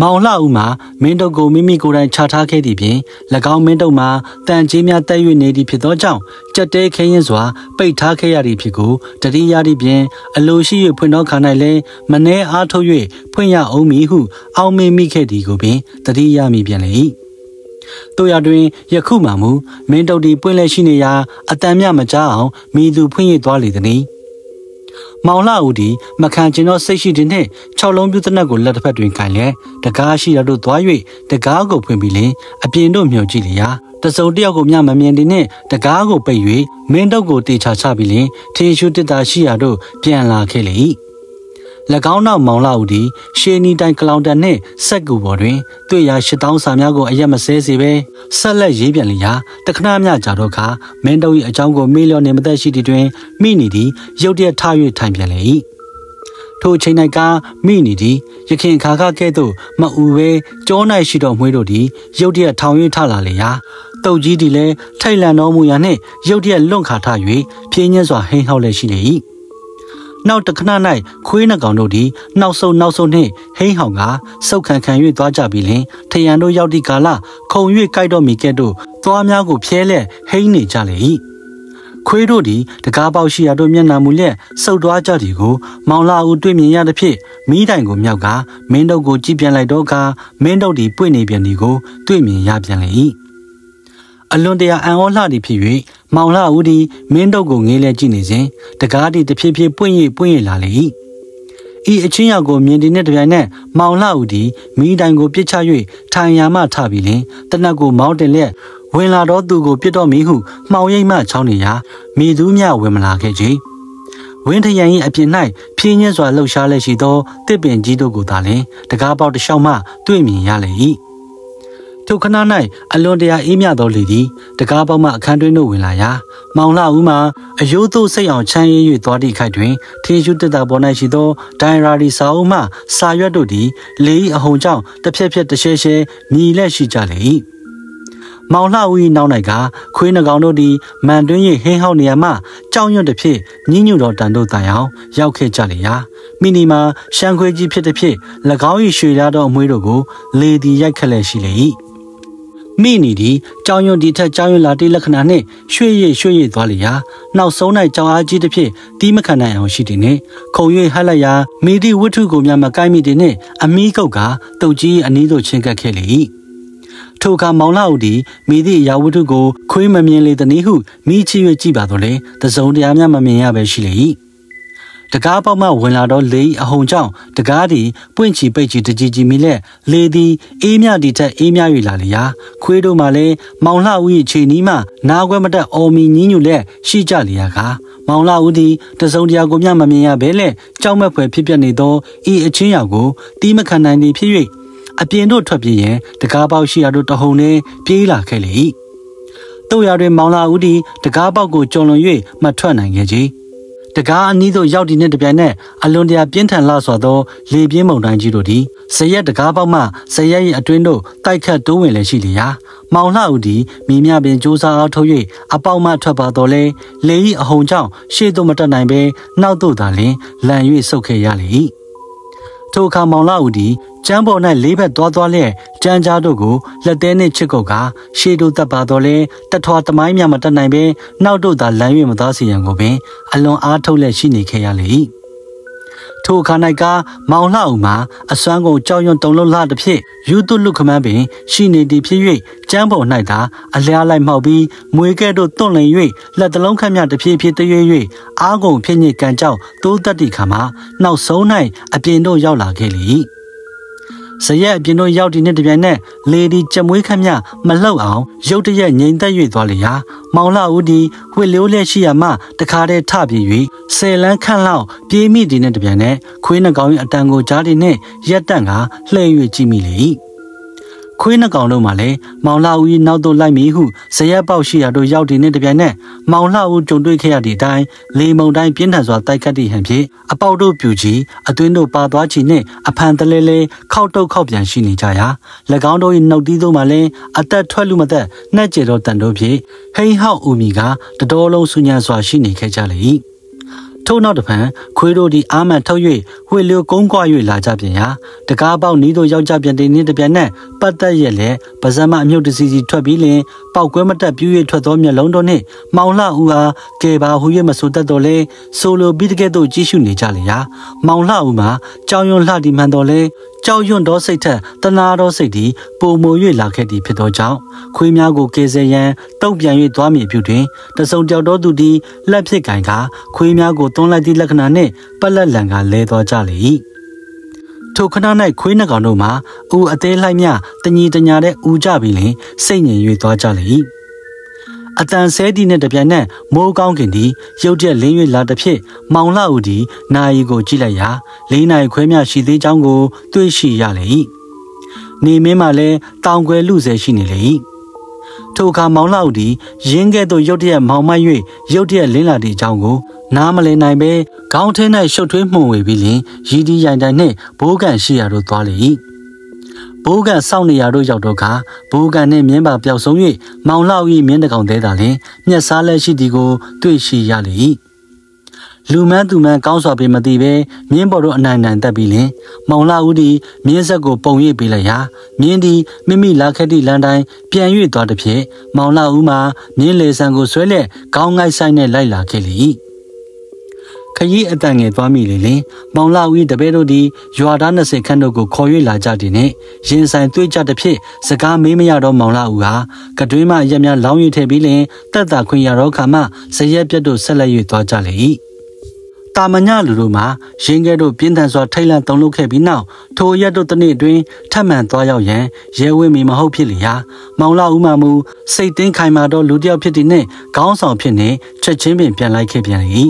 မောင်လှဦးမှာမင်းတို့ကိုမိမိကိုယ်တိုင်ခြာထားခဲ့သည်ဖြင့်၎င်းမင်းတို့မှာတန်ကြီးများတက်၍နေသည်ဖြစ်သောကြောင့်ကြက်တဲခင်းရင်စွာ ပိတ်ထားခဲ့ရသည်ဖြစ်ကိုတတိယသည်ဖြင့်အလိုရှိ၍ဖွင့်သောခါ၌လည်းမနှဲအားထုတ်၍ဖွင့်ရအောင်မည်ဟု အောက်မေ့မိခဲ့သည်ကိုပင်တတိယမိပြန်လေ၏တို့ရတွင်ယခုမှမူမင်းတို့သည်ပွင့်လဲရှိနေရာအတန်မြမကြားအောင်မိသူဖွင့်ရသွားလေသည်။ မောင်လှဦးသည်မခံကျင်သောစိတ်ရှိသည်နှင့်၆လုံးပြူတနက်ကိုလက်တစ်ဖက်တွင်ကင်လဲတကားရှိရတို့သွား၍တကားကိုဖွင့်ပြီးလင်အပြင်တို့မြုံကြည့်လျာတစုံတယောက်ကိုမျှမမြင်သည်နှင့်တကားကိုပိတ်၍မင်းတို့ကိုတေချာချပြီးလင်ထင်းရှုတစ်တာရှိရတို့ပြန်လာခဲ့လေ၏၎ င်းနောက်မောင်လာဦးသည်ရှေနီတိုင်ကလောင်တန်နှင့်စက်ကူပေါ်တွင်တွေ့ရာရှစ်တောင်းစာများကိုအရက်မစဲစေဘဲဆက်လက်ရေးပြန်လျာတခဏမျှကြာတော့ခါမင်းတို့၏အကြောင်းကိုမေးလျော်နေမသက်ရှိသည်တွင်မိနီသည်ရုတ်တရက်ထ၍ထိုင်ပြန်လေ၏ထိုအချိန်၌ကမိနီသည်ရခင်ခါခကဲ့သို့မအူပဲကြော၌ရှိတော်မွေးတို့သည်ရုတ်တရက်ထောင်၍ထလာလေရာတုတ်ကြီးသည်လည်းထိုက်လန်တော်မူရာနှင့်ရုတ်တရက်လွန့်ခါထ၍ပြင်းညင်းစွာဟိန်ဟောက်လည်းရှိလေ၏ နောက်တခဏ၌ခွေးနှကောင်တို့သည်နောက်ဆုံးနောက်ဆုံးနှင့်ဟိန်းဟောင်ကစုတ်ခံခံ၍သွားကြပြီးလင်ထရန်တို့ရောက်သည့်ကာလခုံ၍ကြိုက်တော်မီကဲ့သို့သွားများကိုဖျဲလဲဟိန်းနေကြလေ၏ခွေးတို့သည်တကားပေါက်ရှိရာတို့မျက်နှာမူလျက်စုပ်သွားကြသည်ကိုမောင်လာဦးတွေ့မြင်ရသဖြင့်မိတိုင်ကိုမြောက်ကမင်းတို့ကိုကြည့်ပြန်လိုက်တော့ကမင်းတို့သည်ပွင့်နေပြန်သည်ကိုတွေ့မြင်ရပြန်လေ၏ အလွန်တရာအံ့ဩလှသည်ဖြစ်၍မောင်လှဦးသည်မင်းတို့ကိုငေးလဲကြည့်နေစဉ်တကားသည်တဖြည်းဖြည်းပွင့်ရပွင့်ရလာလေ၏ဤအချင်းရောက်ကိုမြင်တဲ့နဲ့တပြိုင်နက်မောင်လှဦးသည်မိတိုင်ကိုပြစ်ချ၍ထိုင်ရာမှထပြီးလင်တနက်ကိုမောင်းတင်လျက်ဝင်လာတော့သူကိုပြစ်တော့မီဟုမှောင်ရိပ်မှချောင်းနေရာမိသူမြဝင်မလာခဲ့ကြဝင်းထရန်၏အပြင်၌ဖြင်းညင်းစွာလှုပ်ရှားလက်ရှိသောတစ်ပင်ကြီးတို့ကိုသာလျှင်တကားပေါက်တစ်လျှောက်မှတွေ့မြင်ရလေ၏ ထိုခဏ၌အလွန်တရာအေးမြသောလေသည်တကားပေါက်မှအခန်းတွင်းသို့ဝင်လာရာမောင်လှဦးမှာအယိုးသို့စိတ်အောင်ချမ်းရည်၍သွားသည့်ခိုက်တွင်ထင်းရှုတက်တာပေါ်၌ရှိသောဒိုင်ရာဒီစာအုပ်မှစာရွက်တို့သည်လေ၏အဟုန်ကြောင့်တစ်ဖြက်ဖြက်တရှဲရှဲမြည်လက်ရှိကြလေ၏မောင်လှဦး၏နောက်၌ကခွေးနှကောင်တို့သည်မန်တွင်း၏ဟင်းဟောက်နေရာမှကြောင်ရွံ့တစ်ဖြစ်ညှဉ်းညူတော်တန်တို့တိုင်အောင်ရောက်ခဲ့ကြလေရာမိနီမှာရှမ်းခွေးကြီးဖြစ်သည်ဖြစ်၎င်း၏ရွှေရသောအမွှေးတို့ကိုလေသည်ရိုက်ခက်လက်ရှိလေ၏ မိနီဒီကြောင်ရွံဒီထက်ကြောင်ရွံလာတိလက္ခဏာနှင့်ရွှေ့ရရွှေ့ရသွားလျာနောက်ဆုံး၌ကြောင်အားကြီးတစ်ဖြစ်တီးမခံနိုင်အောင်ရှိတယ်နှင့်ခုံ၍ဟက်လိုက်ရာမိဒီဝတ္ထုကိုများမကိုင်းမိတယ်နှင့်အမီးကုတ်ကတုတ်ကြီးအနီးသို့ချင်းကပ်ခဲ့လေ၏ထိုအခါမောင်လာဦးသည်မိသည့်အရာဝတ္ထုကိုခွေးမမြင်လေသည်နည်းဟုမိချ၍ကြည့်ပါတော့လေတစုံတရာများမမြင်ရပဲရှိလေ၏ တကားပေါက်မှဝင်လာတော့လေအဟုန်ကြောင့်တကားသည်ပွင့်ချီပိတ်ချီတကြီးကြီးမိလက်လေသည်အေးမြဒီထက်အေးမြ၍လာလျာခွေးတို့မှလည်းမောင်လှဦး၏ခြေနီးမှနားခွဲမတက်အော်မီညင်းညူလက်ရှိကြလျာကမောင်လှဦးသည်တစုံတရာကိုမျှမမြင်ရဘဲလေကြောက်မက်ဖွယ်ဖြစ်ပျက်နေသောဤအချင်းရောက်ကိုတီးမခံနိုင်သည်ဖြစ်၍အပြင်တို့ထွက်ပြေးရန်တကားပေါက်ရှိရာတို့တဟုန်နှင့်ပြေးလာခဲ့လေ၏တို့ရတွင်မောင်လာဦးသည်တကားပေါက်ကိုကြုံလွန်၍မထွက်နိုင်ခဲ့ကြ။ တကားအနီးသို့ရောက်တည်နှင့်တပြိုင်နက်အလွန်တရာပြင်းထန်လာစွာသောလေပြင်းမုန်တိုင်းကြီးတို့သည်ဇရက်တကားပေါက်မှဇရက်ရဲ့အတွင်းတို့တိုက်ခတ်တိုးဝင်လည်းရှိလျာမောင်လှဦးသည်မိမြပင်စူးစမ်းအားထုတ်၍အပေါက်မှထွက်ပါတော့လဲလေဤအဟုန်ကြောင့်ရှေ့သို့မတက်နိုင်ဘဲနောက်သို့သာလျှင်လန်၍ဆုတ်ခဲ့ရလေ၏ထိုအခါမောင်လှဦးသည် ကျမ်းပေါ်၌လေးဘက်သွားသွားလျက်ကြမ်းကြားတို့ကိုလက်သေးနှင့်ချစ်ကုတ်ကရှေ့တို့တက်ပါတော့လဲတထွာတမိုင်းများမတက်နိုင်ဘဲနောက်တို့သာလမ်း၍မသွားစီရန်ကိုပင်အလွန်အားထုတ်လျက်ရှိနေခဲ့ရလေ၏ထိုအခါ၌ကမောင်လှဦးမှာအစွမ်းကုန်ကြောက်ရွံ့တုန်လှုပ်လှသဖြင့်ယူတုလုခမန်းပင်ရှိနေသည်ဖြစ်၍ကျမ်းပေါ်၌သာအလျားလိုက်မှောက်ပြီးမွေကဲ့သို့တွန့်လင်၍လက်တလုံးခန့်မြတဖြည်းဖြည်းတရွေ့၍အာကုန်ဖြစ်ညစ်ကန်ကြောက်တိုးတက်သည့်ခါမှာနောက်ဆုံး၌အပြင်သို့ရောက်လာခဲ့လေ၏ ဇရက်အပြင်တို့ရောက်တည်နှင့်တပြိုင်နက်လေဒီကြမွေးခမ်းမြမလှုပ်အောင်ရုတ်တရက်ငိမ့်သက်၍သွားလျာမောင်လာဦးဒီဝှစ်လျိုးလက်ရှိရမှတခါတည်းထပြေး၍ဆယ်လန်းခန့်လောက်ပြေးမိတည်နှင့်တပြိုင်နက်ခွေးနှကောင်၏အတန်ကိုကြားတည်နှင့်ရက်တန့်ကလှည့်၍ကြည့်မိလေ၏ ခွေးနှကောင်တို့မှလည်းမောင်လှဦး၏နောက်သို့လိုက်မိဟုဇရက်ပေါက်ရှိရာတို့ရောက်တည်နှင့်တပြိုင်နက်မောင်လှဦးကြုံတွေ့ခဲ့ရသည့်အတိုင်းလေမုန်တိုင်းပြင်းထန်စွာတိုက်ခတ်သည့်ဟန်ဖြင့်အပေါက်တို့ပြူကြီးအတွင်းတို့ပါသွားချီနှင့်အဖန်တလဲလဲခောက်တုတ်ခောက်ပြန်ရှိနေကြရာ၎င်းတို့၏နှုတ်သီးတို့မှလည်းအသက်ထွက်လူမသက်နှက်ကျေတော်တန်တို့ဖြင့်ဟိန်ဟောက်ဦးမီကတတော်လုံးဆူညံစွာရှိနေခဲ့ကြလေ၏ ထို့နောက်တစ်ဖန်ခွေးတို့သည်အာမန်ထုတ်၍ဝှေလျိုကုန်းကွာ၍လာကြပြန်ရာတကားပေါက်နီးတို့ရောက်ကြပြန်တဲ့နေ့တစ်ပြန်နဲ့ပတ်သက်ရက်လေပါဇမအမြုပ်တစီစီထွက်ပြီးလင်ပေါက်ကွဲမတက်ပြူး၍ထွက်သောမျက်လုံးတို့နှင့်မောင်လှဦးအားကဲပါဟူ၍မဆိုတတ်တော့လေဆိုလိုပြီးတကဲ့သို့ကြည့်ရှုနေကြလေရာမောင်လှဦးမှာကြောင်ရွံလှတီမှန်တော်လေ ကြောက်ရွံ့သောစိတ်ထက်တနာသောစိတ်သည်ပုံမွ၍လာခဲ့သည်ဖြစ်သောကြောင့်ခွေးများကိုကယ်ဆယ်ရန်တုံ့ပြန်၍သွားမည်ပြုတွင်တဆုံတယောက်သောသူသည်လက်ဖြစ်ကင်ကခွေးများကိုတွန်းလိုက်သည့်လက္ခဏာနှင့်ပက်လက်လံကလဲသွားကြလေ၏ထိုခဏ၌ခွေးနှကောင်တို့မှာဦးအသေးလိုက်မြတညီတညာတဲ့ဦးကြပြီးလင်စိတ်ငြိမ်၍သွားကြလေ၏ အတန်ဆဲဒီနဲ့တပြိုင်နက်မိုးကောင်းခင်သည်ရုတ်ရက်လင်း၍လာတစ်ဖြစ်မောင်လှဦးသည်နာယီကိုကြည့်လိုက်ရာလေးနိုင်ခွဲမြရှိသေးကြောင်းကိုတွေ့ရှိရလေ၏နေမင်းမှလည်းတောင်ကွယ်လူဆဲရှိနေလေ၏ထိုအခါမောင်လှဦးသည်ရင်းကဲ့သို့ရုတ်တရက်မောင်မိုက်၍ရုတ်တရက်လင်းလာသည့်အကြောင်းကိုနားမလည်နိုင်ပဲခေါင်းထဲ၌ရှုပ်ထွေးမှုန်ဝေပြီးလျင်ရည်ဒီရိုင်တိုင်နှင့်ဘိုးကန်ရှိရာသို့သွားလေ၏ ဘိုးကန်စောင့်နေရတို့ရောက်တော့ကဘိုးကန်နှင့်မြင်းပါပျောက်ဆုံး၍မောင်လောက်၏မြင်းတကောင်သေးတာလင်မျက်စားလက်ရှိသည်ကိုတွေ့ရှိရလေ၏လူမန်းသူမန်းကောင်းစွာပေမသိပဲမြင်းပေါ်တို့အနိုင်နိုင်တက်ပြီးလင်မောင်လာဦးသည်မြင်းဆက်ကိုပုံရိပ်ပေးလိုက်ရာမြင်းသည်မိမိလာခဲ့သည့်လမ်းတိုင်းပြန်၍သွားသည်ဖြင့်မောင်လာဦးမှာမြင်းလေဆန်ကိုဆွဲလက်ခေါင်းငိုက်ဆိုင်နဲ့လိုက်လာခဲ့လေ၏ ခရီးအတန်ငယ်သွားမိလေလင်မောင်လာဝီတပည့်တို့သည်ရွာသား20ခန့်တို့ကိုခေါ်၍လာကြသည်နှင့်ရင်ဆိုင်တွေ့ကြသည်ဖြင့်စကားမေးမရတော့မောင်လာဦးဟာကတွင်းမှရက်များလောင်း၍ထည့်ပြီးလင်တက်တာခွင့်ရတော့ခါမှဇရက်ပြတ်တို့ဆက်လက်၍သွားကြလေ၏တာမညလူတို့မှာရင်းကဲတို့ပြင်းထန်စွာထိတ်လန့်တုန်လှုပ်ခဲ့ပြီးနောက်ထိုရက်တို့တနေ့အတွင်းထပ်မံသွားရောက်ရန်ရဲဝင်းမီမဟုတ်ဖြစ်လျာမောင်လာဦးမှမူစိတ်တင်းခိုင်မာသောလူတစ်ယောက်ဖြစ်သည်နှင့်ခေါင်းဆောင်ဖြစ်နေချက်ချင်းပင်ပြန်လိုက်ခဲ့ပြန်၏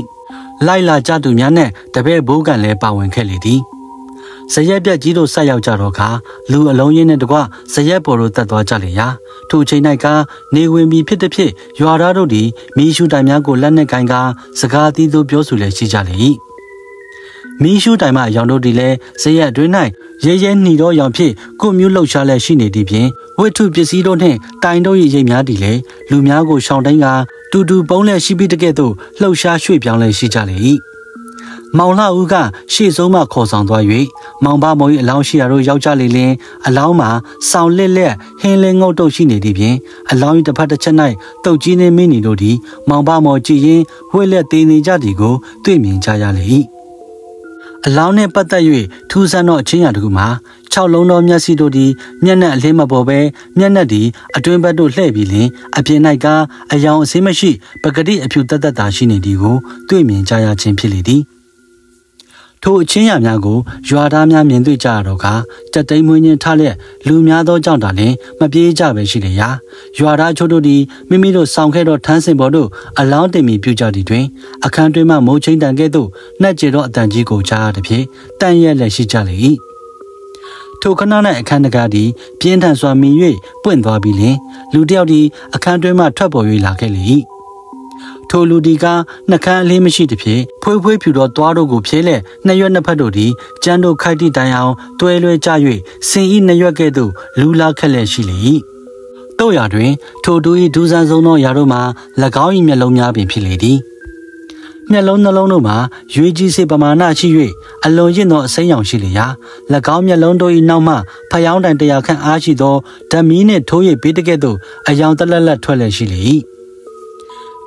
လိုက်လာကြသူများနဲ့တပည့်ဘိုးကန်လည်းပါဝင်ခဲ့လေသည်ဇရက်ပြက်ကြီးတို့ဆက်ရောက်ကြတော့ခါလူအလုံးရင်းနဲ့တကွဇရက်ပေါ်တို့တက်သွားကြလေရာထိုအချိန်၌ကနေဝင်ပြီးဖြစ်တဲ့ဖြစ်ရွာသားတို့သည်မိရှုတိုင်များကိုလက်နက်ကင်ကစကားသီးသို့ပြောဆိုလျက်ရှိကြလေ၏မီးရှူတိုင်မှအယောင်တို့သည်လည်းဇရက်အတွင်း၌ရဲရဲနှီတော့ရောင်ဖြစ်ကိုမျိုးလှုပ်ရှားလျက်ရှိနေသည့်ဖြင့် ဝိထုပစ္စည်းတို့နှင့်တိုင်တို့၏ရိပ်များသည်လည်းလူများကိုရှောင်တိုင်းကတူတူပုံးလျက်ရှိပြီးတကဲ့သို့လှုပ်ရှားရွှေ့ပြောင်းလျက်ရှိကြလေ၏မောင်လှဦးကရှေ့ဆုံးမှခေါ်ဆောင်သွား၍မောင်ပါမောင်၏အလောင်းရှိရာတို့ရောက်ကြလေလင်အလောင်းမှာဆောင်းလက်လက်ဟင်းလင်းငုတ်တုတ်ရှိနေသည်ဖြင့်အလောင်း၏တစ်ဖက်တစ်ချက်၌တုတ်ကြီးနှင့်မင်းနီတို့သည်မောင်ပါမောင်ကြည်ရင်ဝှက်လက်သေးနေကြသည်ကိုတွေ့မြင်ကြရလေ၏အလောင်းနှင့်ပတ်သက်၍ထူးဆန်းသောအချင်းရာတစ်ခုမှာ 6လုံးသောမျက်စိတို့သည်မျက်နှာအလင်းမပေါ်ပဲမျက်နှာသည်အတွင်းဘက်သို့လှည့်ပြီးလင်အပြင်၌ကအယောင်အစင်းမရှိပကတိအဖြူတက်တက်သာရှိနေသည်ကိုတွေ့မြင်ကြရခြင်းဖြစ်လေသည်ထိုအချင်းရများကိုရွာသားများမြင်တွေ့ကြရတော့ကတက်တိန်မွေးခြင်းထားလျက်လူများသောကြောင့်တာလင်မပြေးကြပဲရှိလေရာရွာသားချို့တို့သည်မိမိတို့ဆောင်ခဲ့သောထန်းစင်ပေါ်သို့အလောင်းတင်မိပြုကြသည်တွင်အခန်းတွင်မှမိုးချင်းတန်ကဲ့သို့နှက်ကျေသောအတန်ကြီးကိုကြားရသည်ဖြင့်တန်ရက်လက်ရှိကြလေ၏ ထိုခဏ၌အခန်းတကားသည်ပြင်းထန်စွာမြင်၍ပွင့်သွားပြီးလင်လူတစ်ယောက်သည်အခန်းတွင်မှထွက်ပေါ်၍လာခဲ့လေ၏ထိုလူဒီကနှကန်းအလေးမရှိသဖြင့်ဖွေးဖွေးဖြူသောသွားတို့ကိုဖြဲလဲနှစ်ရွက်နှစ်ဖက်တို့သည်ကျန်းတို့ခိုက်တိတိုင်အောင်တွဲလွဲကြ၍စင်ဤနှစ်ရွက်ကဲ့သို့လူလာခက်လက်ရှိလေ၏တို့ရာတွင် ထိုတူ၏ဒူးဆန်းဆုံးသောຢာတို့မှာ၎င်း၏မျက်လုံးများပင်ဖြစ်လေသည် မျက်လုံးနှလုံးတို့မှာရွေးကြီးစေပမာဏရှိ၍အလွန်ရင့်သောအစိမ်းရောင်ရှိလျာ၎င်းမျက်လုံးတို့၏နောက်မှဖျောင်းတိုင်တရာခန့်အားရှိသောဓမီနှင့်ထိုး၍ပေးတကဲ့သို့အယောင်တလက်လက်ထွက်လည်ရှိလေ၏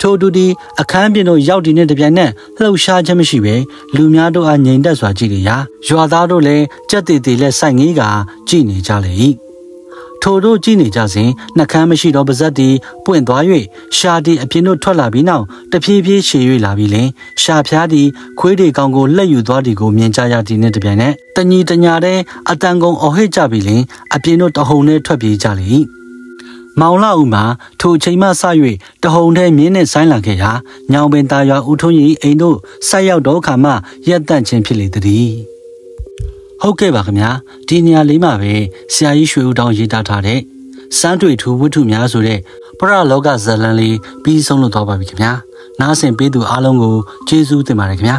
ထိုတူဒီအခန်းပြင်တို့ရောက်တည်နှင့်တပြိုင်နက်လှုပ်ရှားခြင်းမရှိပဲလူများတို့အားငြိမ်သက်စွာကြည့်လျာရွာသားတို့လည်းကြက်တီတီလက်ဆိုင်ငေးကကြည့်နေကြလေ၏ ထိုတို့ကြည့်နေကြစဉ်နှကမ်းမရှိသောပါဇက်တီပွင့်သွား၍ရှာတီအပြင်တို့ထွက်လာပြီးနောက်တဖြည်းဖြည်းရှည်၍လာပြီးလင်ရှာဖျားတီခွေးတွေကောင်ကိုလှက်ယူသွားသည်ကိုမြင်ကြရသည်နှင့်တပြိုင်နက်တညီတညာတဲ့အတန်ကုန်အော်ဟစ်ကြပြီးလင်အပြင်တို့တဟုန်နဲ့ထွက်ပြေးကြလေ၏မောင်လာဦးမှာထိုချိန်မှစ၍တဟုန်ထဲမြင်းနဲ့ဆိုင်လာခဲ့ရာညောင်ပင်သားရွာဦးထွန်းကြီးအိမ်တို့ဆက်ရောက်တော့ခါမှရက်တန့်ခြင်းဖြစ်လေသည် ဟုတ်ကဲ့ပါခင်ဗျာဒီနေရာလေးမှာပဲဆရာကြီးရွှေဦးတောင်ရေးသားထားတဲ့စမ်းတွေ့ထူဝတ္ထုများဆိုတဲ့ပရလောကဇလံလေးပြီးဆုံးလို့တော့ပါပြီခင်ဗျာနားဆင်ပေးသူအားလုံးကိုကျေးဇူးတင်ပါတယ်ခင်ဗျာ